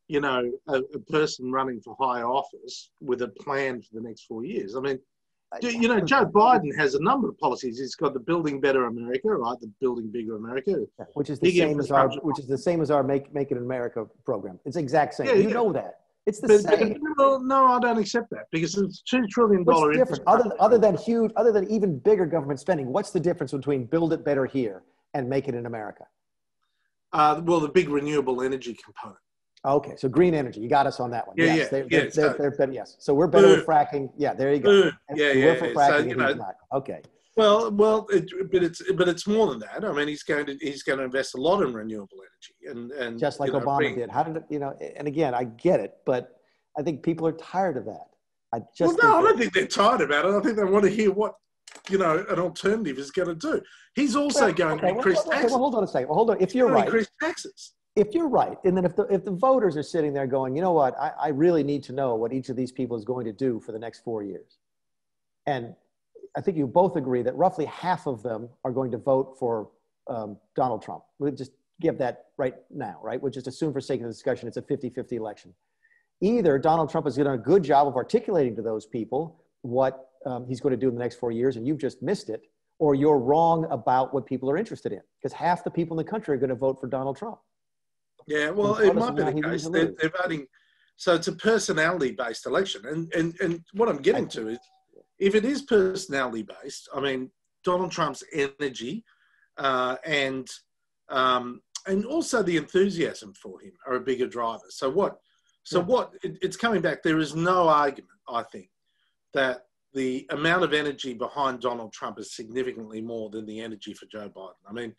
you know, a, a person running for high office with a plan for the next four years. I mean, do- you know, Joe Biden has a number of policies. He's got the Building Better America, right? The Building Bigger America. which is the same as our, which is the same as our Make Make It in America program. It's the exact same. Yeah, you yeah. know that. It's the But, but same. no, no, I don't accept that because it's two trillion dollar. What's different? Other, other than huge, other than even bigger government spending, what's the difference between build it better here and make it in America? uh, well, the big renewable energy component. Okay, so green energy, you got us on that one. Yeah, yes, yeah, they're, yeah, they're, so- they're better, yes. So we're better with fracking. Yeah, there you go. And Yeah, we're yeah, for yeah. fracking So, you know. Okay. Well, well, it, but it's but it's more than that. I mean, he's going to he's going to invest a lot in renewable energy, and and Just like you know, Obama bring- did. How did it, you know, and again, I get it, but I think people are tired of that. I just Well, no, I don't think they're tired about it. I think they want to hear what you know an alternative is going to do. He's also Well, going okay, to well, increase okay, taxes. well, hold on a second. Well, hold on. If you're right, increase taxes. if you're right, and then if the if the voters are sitting there going, you know what, I, I really need to know what each of these people is going to do for the next four years, and I think you both agree that roughly half of them are going to vote for um, Donald Trump. We'll just give that right now, right? We'll just assume for sake of the discussion it's a 50-50 election. Either Donald Trump has done a good job of articulating to those people what um, he's going to do in the next four years, and you've just missed it, or you're wrong about what people are interested in, because half the people in the country are going to vote for Donald Trump. Yeah, well, it might be the case. They're, they're voting. So it's a personality-based election, and and and what I'm getting to is, if it is personality-based, I mean Donald Trump's energy, uh, and um, and also the enthusiasm for him are a bigger driver. So what? So Yeah. what? It, it's coming back. There is no argument, I think, that the amount of energy behind Donald Trump is significantly more than the energy for Joe Biden. I mean,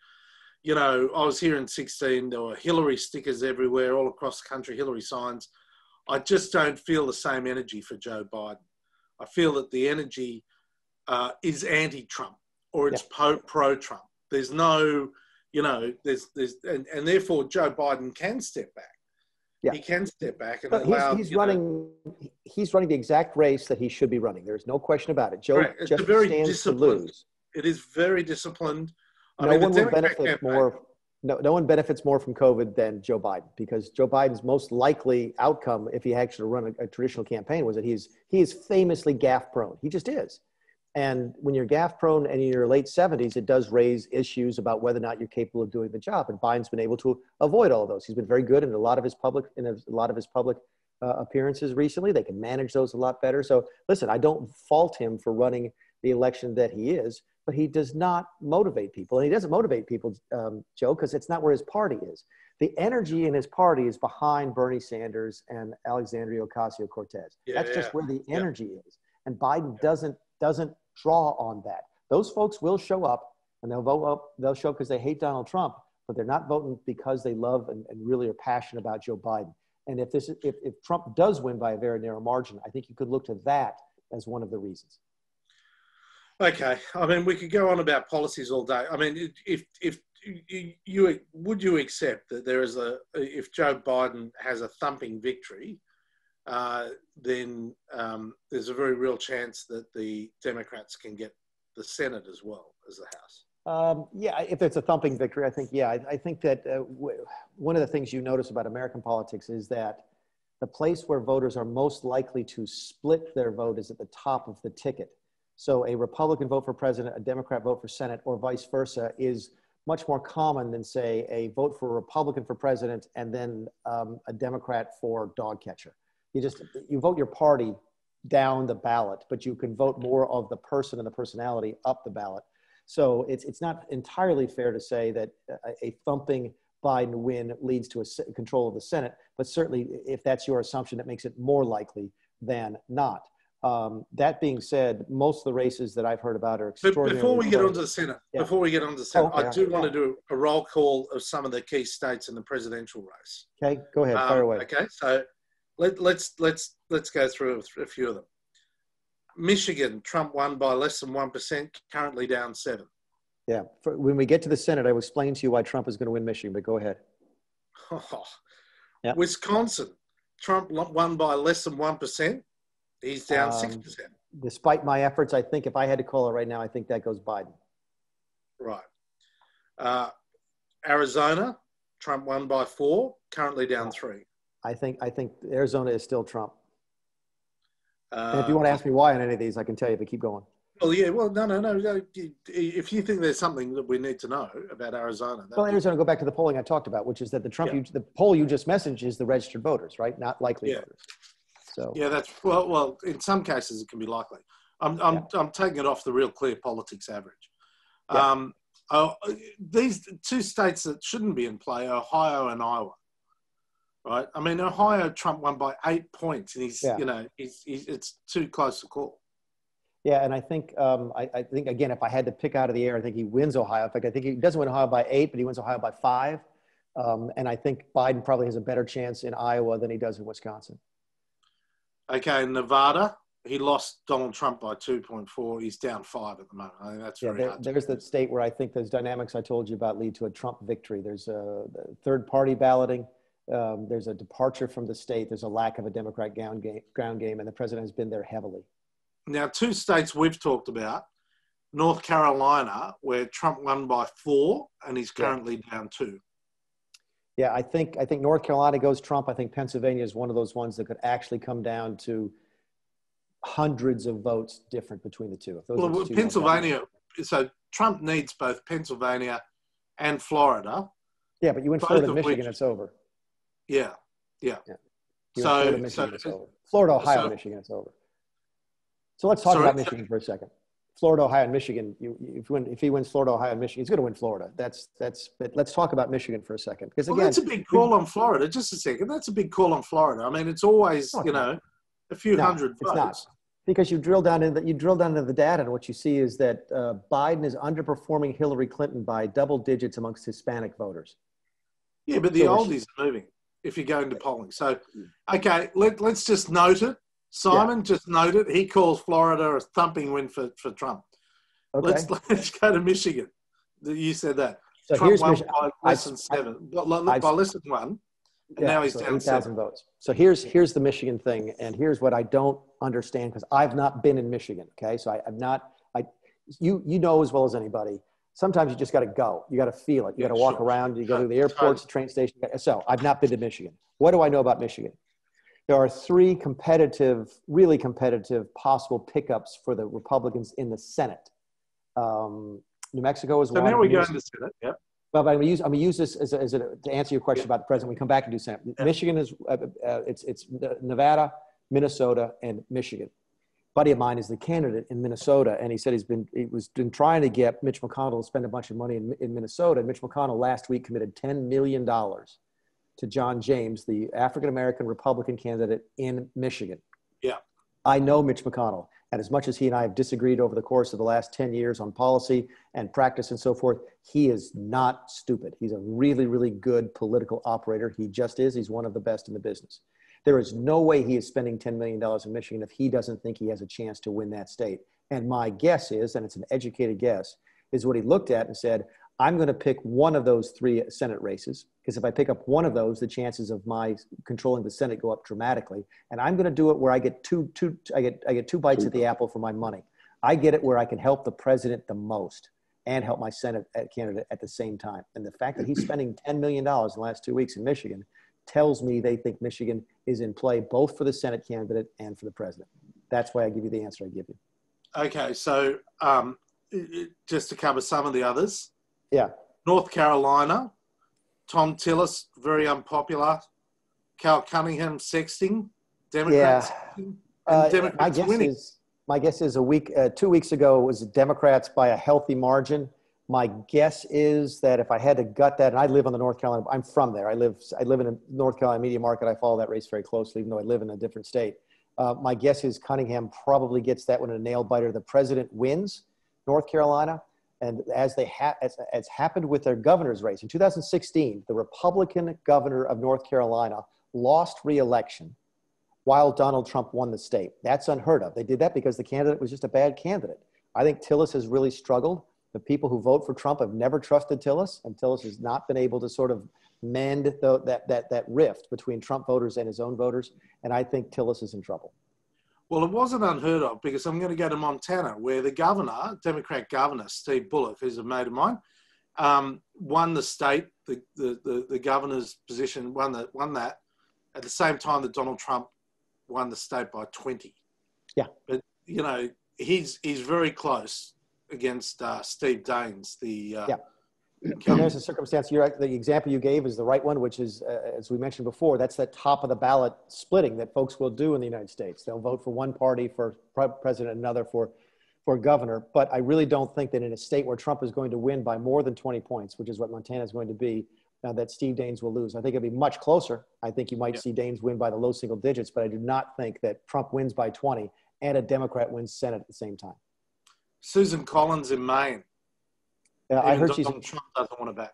you know, I was here in 16, there were Hillary stickers everywhere, all across the country, Hillary signs. I just don't feel the same energy for Joe Biden. I feel that the energy uh, is anti Trump or it's pro Trump. There's no, you know, there's there's and, and therefore Joe Biden can step back. Yeah. He can step back and allow. he's, he's you know, running. He's running the exact race that he should be running. There's no question about it. Joe Correct. It's just very stands to disciplined lose. it is very disciplined. I no mean, one will benefit campaign- more. No, no one benefits more from COVID than Joe Biden because Joe Biden's most likely outcome, if he actually run a, a traditional campaign, was that he's he is famously gaffe prone. He just is. And when you're gaffe prone and in your late 70s, it does raise issues about whether or not you're capable of doing the job. And Biden's been able to avoid all those. He's been very good in a lot of his public in a lot of his public uh, appearances recently. They can manage those a lot better. So listen, I don't fault him for running the election that he is, but he does not motivate people. And he doesn't motivate people, um, Joe, because it's not where his party is. The energy in his party is behind Bernie Sanders and Alexandria Ocasio Cortez. Yeah, That's yeah. just where the Yeah. energy is. And Biden doesn't doesn't draw on that. Those folks will show up and they'll vote up, they'll show because they hate Donald Trump, but they're not voting because they love and, and really are passionate about Joe Biden. And if this if, if Trump does win by a very narrow margin, I think you could look to that as one of the reasons. Okay, I mean, we could go on about policies all day. I mean, if if you, would you accept that there is a if Joe Biden has a thumping victory, uh, then um, there's a very real chance that the Democrats can get the Senate as well as the House. Um, yeah, if it's a thumping victory, I think, yeah, I, I think that uh, one of the things you notice about American politics is that the place where voters are most likely to split their vote is at the top of the ticket. So a Republican vote for president, a Democrat vote for Senate, or vice versa is much more common than, say, a vote for a Republican for president and then um, a Democrat for dog catcher. You just you vote your party down the ballot, but you can vote more of the person and the personality up the ballot. So it's, it's not entirely fair to say that a, a thumping Biden win leads to a control of the Senate, but certainly if that's your assumption, it makes it more likely than not. Um, that being said, most of the races that I've heard about are But extraordinarily. before we get onto the Senate, Yeah. before we get onto the Senate, Okay. I do want to do a roll call of some of the key states in the presidential race. Okay, go ahead, Um, fire away. Okay, so let, let's let's let's go through a few of them. Michigan, Trump won by less than one percent, currently down seven. Yeah, For, when we get to the Senate, I will explain to you why Trump is going to win Michigan, but go ahead. Yeah. Wisconsin, Trump won by less than one percent. He's down Um, six percent. Despite my efforts, I think if I had to call it right now, I think that goes Biden. Right. Uh, Arizona, Trump won by four, currently down three. I think I think Arizona is still Trump. Uh, if you want to ask me why on any of these, I can tell you. But keep going. Well, yeah, well, no, no, no. If you think there's something that we need to know about Arizona, Well, that'd be- Arizona, go back to the polling I talked about, which is that the Trump, Yeah. you, the poll you just messaged is the registered voters, right? Not likely Yeah. voters. So yeah, that's well, well. In some cases, it can be likely. I'm, I'm, I'm taking it off the real clear politics average. Yeah. Um, oh, these two states that shouldn't be in play Ohio and Iowa. Right? I mean, Ohio, Trump won by eight points, and he's, Yeah. you know, he's, he's, it's too close to call. yeah, and I think um, I, I think again, if I had to pick out of the air, I think he wins Ohio. In fact, I think he doesn't win Ohio by eight, but he wins Ohio by five. Um, and I think Biden probably has a better chance in Iowa than he does in Wisconsin. Okay, Nevada, he lost Donald Trump by 2.4. He's down five at the moment. I think that's Yeah, very there, hard. there's the state where I think those dynamics I told you about lead to a Trump victory. There's a third party balloting. Um, there's a departure from the state. There's a lack of a Democrat ground game, ground game, and the president has been there heavily. Now, two states we've talked about North Carolina, where Trump won by four and he's Yeah. currently down two. Yeah, I think I think North Carolina goes Trump. I think Pennsylvania is one of those ones that could actually come down to hundreds of votes different between the two. If those Well, the two Pennsylvania, so Trump needs both Pennsylvania and Florida. Yeah, but you win Florida, Michigan, which- it's over. Yeah, yeah. You So- Florida, so- it's over. Florida, Ohio, so- Michigan, it's over. So let's talk Sorry, about Michigan for a second. Florida, Ohio, and Michigan. You, if, you win, if he wins Florida, Ohio, and Michigan, he's going to win Florida. That's that's. But let's talk about Michigan for a second, because Well, that's a big call on Florida. Just a second. That's a big call on Florida. I mean, it's always, No, you know, a few No, hundred it's votes. not. because you drill down into you drill down into the data, and what you see is that uh, Biden is underperforming Hillary Clinton by double digits amongst Hispanic voters. Yeah, but the So oldies are moving if you go into polling. So, okay, let, let's just note it. Simon just note it. He calls Florida a thumping win for, for Trump. Okay. Let's let's go to Michigan. You said that. So Trump here's won Mich- by less than seven. I- by less than one. And now he's so down 8,000 votes. So here's here's the Michigan thing, and here's what I don't understand because I've not been in Michigan. Okay, so I, I'm not. I you you know as well as anybody. Sometimes you just got to go. You got to feel it. You got to walk sure. around. You go to the airports, the train station. So I've not been to Michigan. What do I know about Michigan? There are three competitive, really competitive possible pickups for the Republicans in the Senate. Um, New Mexico is one. So one. now we go Minnesota- into Senate. Yep. well, but I'm gonna use I'm gonna use this as, a, as a, to answer your question about the president. We come back and do Senate. Yeah. Michigan is uh, uh, it's it's Nevada, Minnesota, and Michigan. Buddy of mine is the candidate in Minnesota, and he said he's been he was been trying to get Mitch McConnell to spend a bunch of money in, in Minnesota. And Mitch McConnell last week committed ten million dollars to John James, the African American Republican candidate in Michigan. Yeah. I know Mitch McConnell, and as much as he and I have disagreed over the course of the last 10 years on policy and practice and so forth, he is not stupid. He's a really, really good political operator. He just is. He's one of the best in the business. There is no way he is spending $10 million in Michigan if he doesn't think he has a chance to win that state. And my guess is, and it's an educated guess, is what he looked at and said, I'm going to pick one of those three Senate races because if I pick up one of those, the chances of my controlling the Senate go up dramatically. And I'm going to do it where I get two, two, I get, I get two bites at the apple for my money. I get it where I can help the president the most and help my Senate candidate at the same time. And the fact that he's spending $10 million in the last two weeks in Michigan tells me they think Michigan is in play both for the Senate candidate and for the president. That's why I give you the answer I give you. Okay, so um, just to cover some of the others. Yeah. North Carolina, Thom Tillis, very unpopular. Cal Cunningham sexting, Democrats. sexting, and Uh, my guess winning. is my guess is a week, uh, two weeks ago it was Democrats by a healthy margin. My guess is that if I had to gut that, and I live on the North Carolina, I'm from there. I live, I live in a North Carolina media market. I follow that race very closely, even though I live in a different state. Uh, my guess is Cunningham probably gets that one in a nail biter. The president wins North Carolina, and as they ha- as, as happened with their governor's race in 2016, the Republican governor of North Carolina lost re-election while Donald Trump won the state. That's unheard of. They did that because the candidate was just a bad candidate. I think Tillis has really struggled. The people who vote for Trump have never trusted Tillis, and Tillis has not been able to sort of mend the, that, that, that rift between Trump voters and his own voters. And I think Tillis is in trouble. Well, it wasn't unheard of because I'm going to go to Montana, where the governor, Democrat governor Steve Bullock, who's a mate of mine, um, won the state. The, the, the, the governor's position won that won that at the same time that Donald Trump won the state by 20. Yeah. But you know he's he's very close against uh, Steve Daines, the uh, Yeah. There's a circumstance. You're, the example you gave is the right one, which is, uh, as we mentioned before, that's that top of the ballot splitting that folks will do in the United States. They'll vote for one party for pre- president, another for, for governor. But I really don't think that in a state where Trump is going to win by more than 20 points, which is what Montana is going to be, uh, that Steve Daines will lose. I think it'll be much closer. I think you might Yeah. see Daines win by the low single digits, but I do not think that Trump wins by 20 and a Democrat wins Senate at the same time. Susan Collins in Maine. Uh, I heard she's Trump doesn't want to back.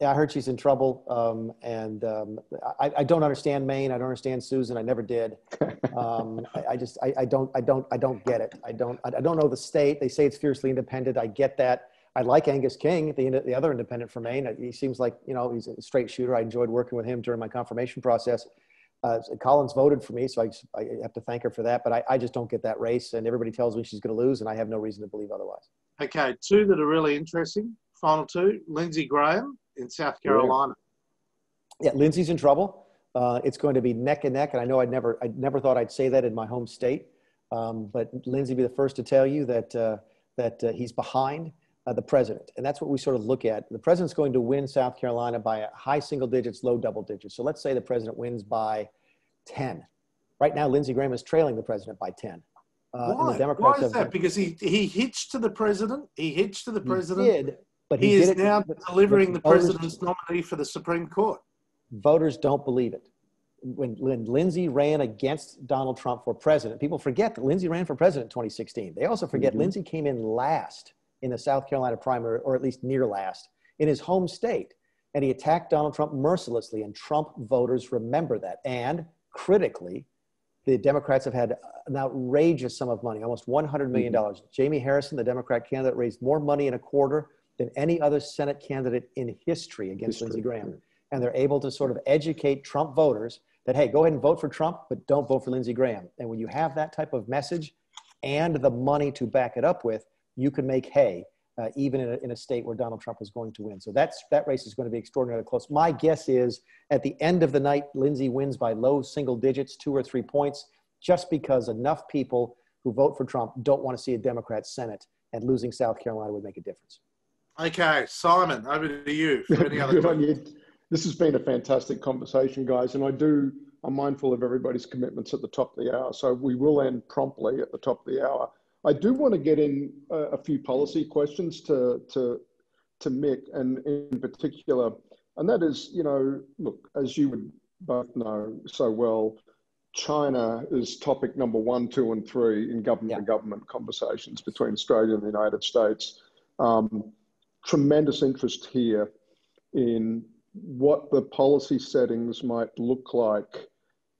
Yeah, I heard she's in trouble, um, and um, I, I don't understand Maine. I don't understand Susan. I never did. Um, I, I just, I, I don't, I don't, I don't get it. I don't, I don't know the state. They say it's fiercely independent. I get that. I like Angus King, the the other independent from Maine. He seems like you know he's a straight shooter. I enjoyed working with him during my confirmation process. Uh, Collins voted for me, so I, I have to thank her for that. But I, I just don't get that race, and everybody tells me she's going to lose, and I have no reason to believe otherwise. Okay, two that are really interesting. Final two: Lindsey Graham in South Carolina. Yeah, Lindsey's in trouble. Uh, it's going to be neck and neck, and I know I never, I never thought I'd say that in my home state, um, but Lindsey be the first to tell you that uh, that uh, he's behind uh, the president, and that's what we sort of look at. The president's going to win South Carolina by a high single digits, low double digits. So let's say the president wins by ten. Right now, Lindsey Graham is trailing the president by ten. Uh, and Why? the Democrats Why is have that? Because he he hitched to the president. He hitched to the he president. did, but he, he is now delivering the voters- president's nominee for the Supreme Court. voters don't believe it. When, when Lindsey ran against Donald Trump for president, people forget that Lindsey ran for president in 2016. They also forget Mhm. Lindsey came in last in the South Carolina primary, or at least near last, in his home state. And he attacked Donald Trump mercilessly, and Trump voters remember that. And critically, the Democrats have had an outrageous sum of money, almost $100 million. Mm-hmm. Jamie Harrison, the Democrat candidate, raised more money in a quarter than any other Senate candidate in history against history. Lindsey Graham. And they're able to sort of educate Trump voters that, hey, go ahead and vote for Trump, but don't vote for Lindsey Graham. And when you have that type of message and the money to back it up with, you can make hay, uh, even in a, in a state where Donald Trump is going to win. So that's, that race is going to be extraordinarily close. My guess is at the end of the night, Lindsey wins by low single digits, two or three points, just because enough people who vote for Trump don't want to see a Democrat Senate, and losing South Carolina would make a difference. Okay, Simon, over to you for any other questions. This has been a fantastic conversation, guys, and I do. I'm mindful of everybody's commitments at the top of the hour, so we will end promptly at the top of the hour. I do want to get in a, a few policy questions to to to Mick, and in particular, and that is, you know, look, as you would both know so well, China is topic number one, two, and three in government to government conversations between Australia and the United States. Um, tremendous interest here in what the policy settings might look like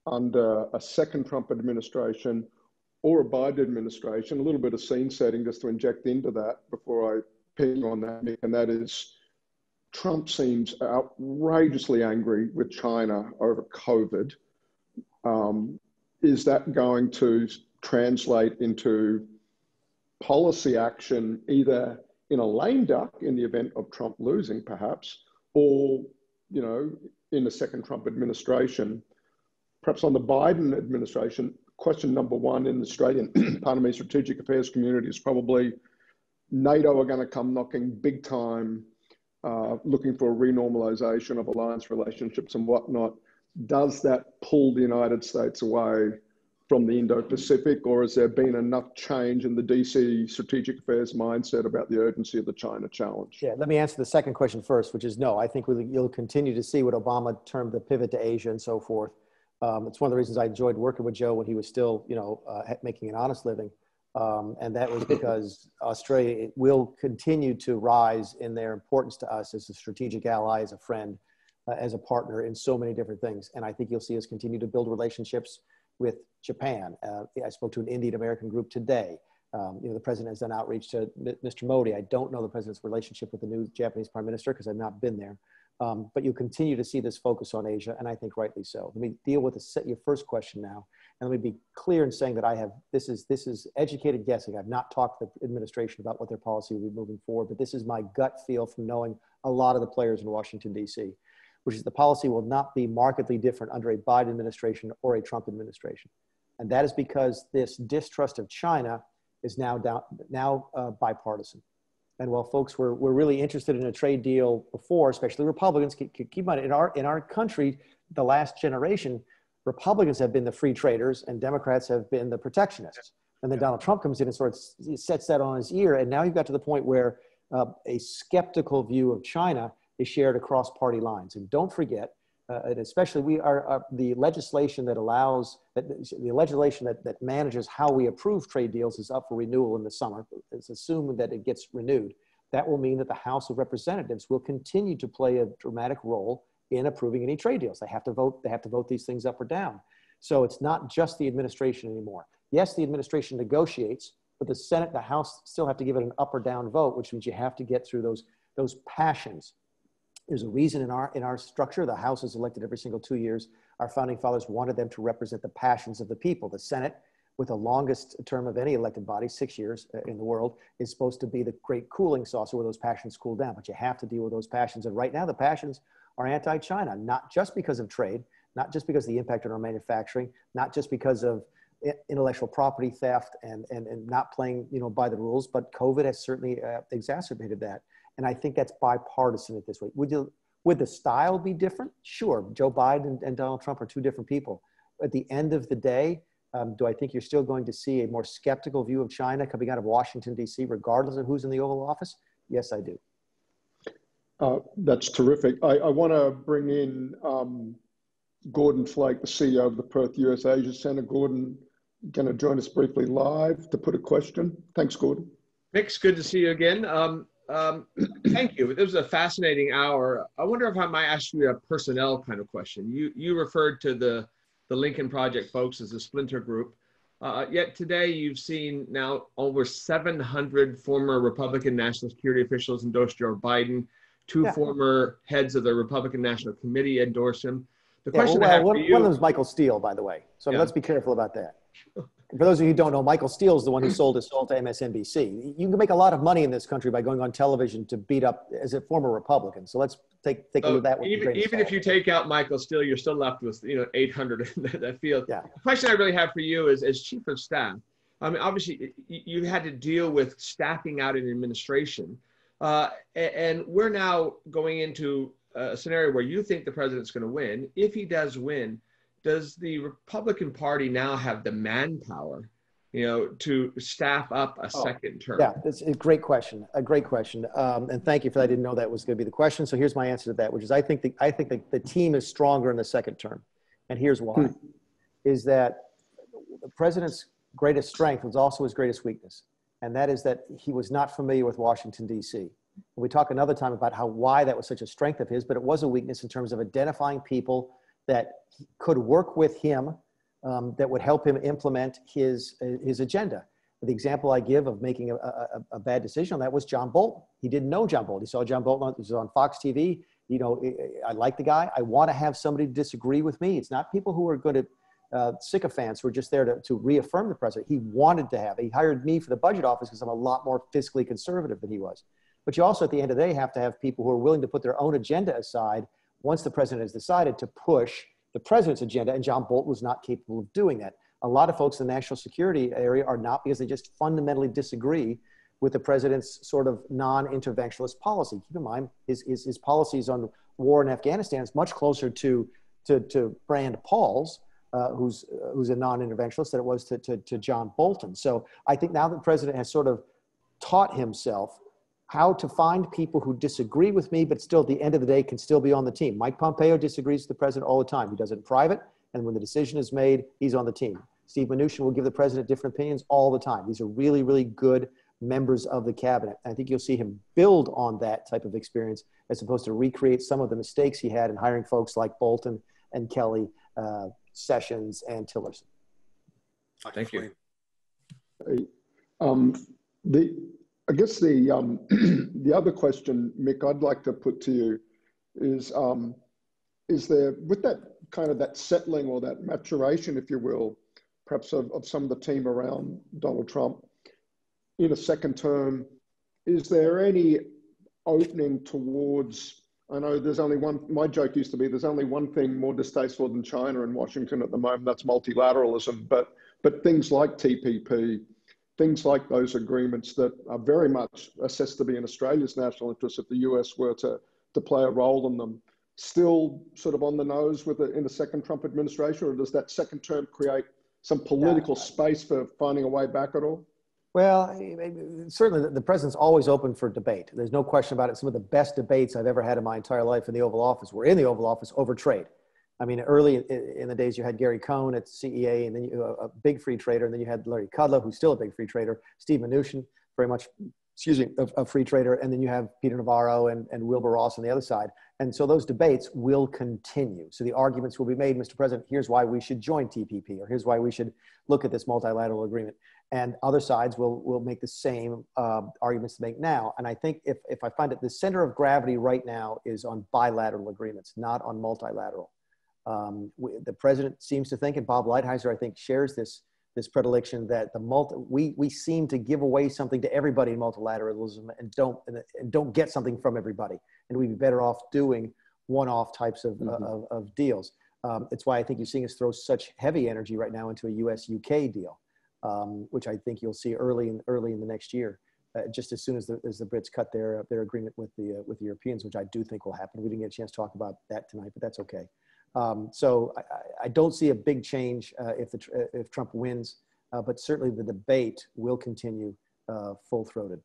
under a second Trump administration or a Biden administration. A little bit of scene setting just to inject into that before I ping on that, and that is Trump seems outrageously angry with China over COVID. Um, is that going to translate into policy action either in a lame duck in the event of Trump losing, perhaps, or you know, in the second Trump administration. Perhaps on the Biden administration, question number one in the Australian, pardon me, strategic affairs community is probably NATO are going to come knocking big time, uh, looking for a renormalization of alliance relationships and whatnot. Does that pull the United States away from the Indo-Pacific, or has there been enough change in the DC strategic affairs mindset about the urgency of the China challenge? Yeah, let me answer the second question first, which is no. I think we'll, you'll continue to see what Obama termed the pivot to Asia and so forth. Um, it's one of the reasons I enjoyed working with Joe when he was still, you know, uh, making an honest living. Um, and that was because Australia will continue to rise in their importance to us as a strategic ally, as a friend, uh, as a partner in so many different things. And I think you'll see us continue to build relationships with Japan. Uh, I spoke to an Indian American group today. Um, you know, the president has done outreach to Mr. Modi. I don't know the president's relationship with the new Japanese prime minister because I've not been there. Um, but you continue to see this focus on Asia, and I think rightly so. Let me deal with the, your first question now, and let me be clear in saying that I have this is this is educated guessing. I've not talked to the administration about what their policy will be moving forward, but this is my gut feel from knowing a lot of the players in Washington D.C which is the policy will not be markedly different under a Biden administration or a Trump administration. And that is because this distrust of China is now, down, now uh, bipartisan. And while folks were, were really interested in a trade deal before, especially Republicans, keep, keep in mind, in our, in our country, the last generation, Republicans have been the free traders and Democrats have been the protectionists. And then Donald Trump comes in and sort of sets that on his ear. And now you've got to the point where uh, a skeptical view of China is shared across party lines. And don't forget, uh, and especially we are, are, the legislation that allows that the legislation that, that manages how we approve trade deals is up for renewal in the summer. It's assumed that it gets renewed. That will mean that the House of Representatives will continue to play a dramatic role in approving any trade deals. They have to vote. They have to vote these things up or down. So it's not just the administration anymore. Yes, the administration negotiates, but the Senate, the House still have to give it an up or down vote, which means you have to get through those those passions there's a reason in our, in our structure, the House is elected every single two years. Our founding fathers wanted them to represent the passions of the people. The Senate, with the longest term of any elected body, six years uh, in the world, is supposed to be the great cooling saucer where those passions cool down. But you have to deal with those passions. And right now, the passions are anti China, not just because of trade, not just because of the impact on our manufacturing, not just because of intellectual property theft and, and, and not playing you know, by the rules, but COVID has certainly uh, exacerbated that. And I think that's bipartisan at this way. Would, you, would the style be different? Sure. Joe Biden and Donald Trump are two different people. At the end of the day, um, do I think you're still going to see a more skeptical view of China coming out of Washington, D.C., regardless of who's in the Oval Office? Yes, I do. Uh, that's terrific. I, I want to bring in um, Gordon Flake, the CEO of the Perth US Asia Center. Gordon, going to join us briefly live to put a question. Thanks, Gordon. Mix, good to see you again. Um, um, thank you. This was a fascinating hour. I wonder if I might ask you a personnel kind of question. You you referred to the the Lincoln Project folks as a splinter group. Uh, yet today, you've seen now over 700 former Republican national security officials endorse Joe Biden. Two yeah. former heads of the Republican National Committee endorse him. The yeah, question well, I have one, for you, one of them is Michael Steele, by the way. So yeah. let's be careful about that. For those of you who don't know, Michael Steele is the one who sold his soul to MSNBC. You can make a lot of money in this country by going on television to beat up as a former Republican. So let's take take a look at that. Even, even if you take out Michael Steele, you're still left with you know 800 in that field. Yeah. The question I really have for you is, as chief of staff, I mean, obviously you had to deal with staffing out an administration, uh, and we're now going into a scenario where you think the president's going to win. If he does win does the Republican Party now have the manpower, you know, to staff up a oh, second term? Yeah, that's a great question. A great question. Um, and thank you for that. I didn't know that was going to be the question. So here's my answer to that, which is I think the, I think the, the team is stronger in the second term. And here's why, hmm. is that the president's greatest strength was also his greatest weakness. And that is that he was not familiar with Washington, D.C. We talk another time about how why that was such a strength of his, but it was a weakness in terms of identifying people that could work with him um, that would help him implement his, his agenda. The example I give of making a, a, a, bad decision on that was John Bolton. He didn't know John Bolton. He saw John Bolton he was on Fox TV. You know, I like the guy. I want to have somebody to disagree with me. It's not people who are going to uh, sycophants who are just there to, to reaffirm the president. He wanted to have. He hired me for the budget office because I'm a lot more fiscally conservative than he was. But you also, at the end of the day, have to have people who are willing to put their own agenda aside once the president has decided to push the president's agenda, and John Bolton was not capable of doing that. A lot of folks in the national security area are not because they just fundamentally disagree with the president's sort of non-interventionist policy. Keep in mind, his, his, his policies on war in Afghanistan is much closer to, to, to Rand Paul's, uh, who's, uh, who's a non-interventionist, than it was to, to, to John Bolton. So I think now that the president has sort of taught himself how to find people who disagree with me, but still at the end of the day can still be on the team. Mike Pompeo disagrees with the president all the time. He does it in private, and when the decision is made, he's on the team. Steve Mnuchin will give the president different opinions all the time. These are really, really good members of the cabinet. I think you'll see him build on that type of experience as opposed to recreate some of the mistakes he had in hiring folks like Bolton and Kelly, uh, Sessions, and Tillerson. Thank you. Um, the I guess the um, the other question, Mick, I'd like to put to you is um, is there with that kind of that settling or that maturation, if you will, perhaps of, of some of the team around Donald Trump in a second term, is there any opening towards? I know there's only one. My joke used to be there's only one thing more distasteful than China and Washington at the moment. That's multilateralism. But but things like TPP things like those agreements that are very much assessed to be in Australia's national interest if the US were to, to play a role in them, still sort of on the nose with it in the second Trump administration, or does that second term create some political yeah. space for finding a way back at all? Well, certainly the president's always open for debate. There's no question about it. Some of the best debates I've ever had in my entire life in the Oval Office were in the Oval Office over trade. I mean, early in, the days, you had Gary Cohn at CEA, and then you, a big free trader, and then you had Larry Kudlow, who's still a big free trader, Steve Mnuchin, very much, excuse me, a, a, free trader, and then you have Peter Navarro and, and Wilbur Ross on the other side. And so those debates will continue. So the arguments will be made, Mr. President, here's why we should join TPP, or here's why we should look at this multilateral agreement. And other sides will, will make the same uh, arguments to make now. And I think if, if I find it, the center of gravity right now is on bilateral agreements, not on multilateral. Um, we, the president seems to think, and Bob Lighthizer, I think, shares this this predilection that the multi, we we seem to give away something to everybody in multilateralism and don't and don't get something from everybody, and we'd be better off doing one-off types of, mm-hmm. of, of, deals. Um, it's why I think you're seeing us throw such heavy energy right now into a U.S. UK deal, um, which I think you'll see early in early in the next year. Uh, just as soon as the, as the Brits cut their their agreement with the uh, with the Europeans, which I do think will happen. We didn't get a chance to talk about that tonight, but that's okay. Um, so I, I, don't see a big change uh, if, the, if Trump wins, uh, but certainly the debate will continue uh, full throated.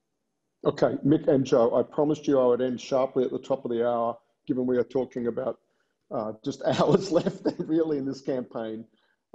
Okay, Mick and Joe, I promised you I would end sharply at the top of the hour, given we are talking about uh, just hours left really in this campaign.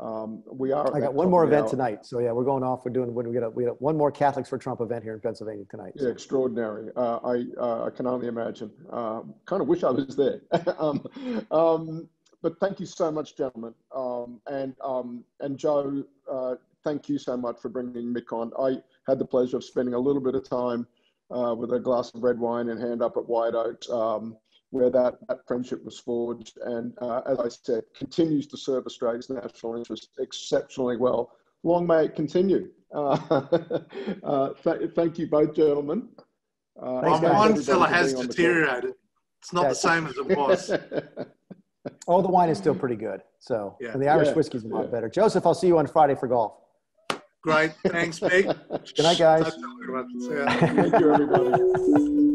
Um, we are. I got one more event hour. tonight, so yeah, we're going off. We're doing. We got a, we got one more Catholics for Trump event here in Pennsylvania tonight. So. Yeah, extraordinary. Uh, I uh, I can only imagine. Um, kind of wish I was there. um, um, but thank you so much, gentlemen. Um, and um, and Joe, uh, thank you so much for bringing Mick on. I had the pleasure of spending a little bit of time uh, with a glass of red wine and hand up at White Oaks, um, where that, that friendship was forged. And uh, as I said, continues to serve Australia's national interest exceptionally well. Long may it continue. Uh, uh th thank you both, gentlemen. Uh, well, one fella has deteriorated. It's not the same as it was. oh, the wine is still pretty good. So, yeah. and the Irish yeah. whiskey's a lot yeah. better. Joseph, I'll see you on Friday for golf. Great. Thanks, Pete. Good night, guys. Thank you, everybody.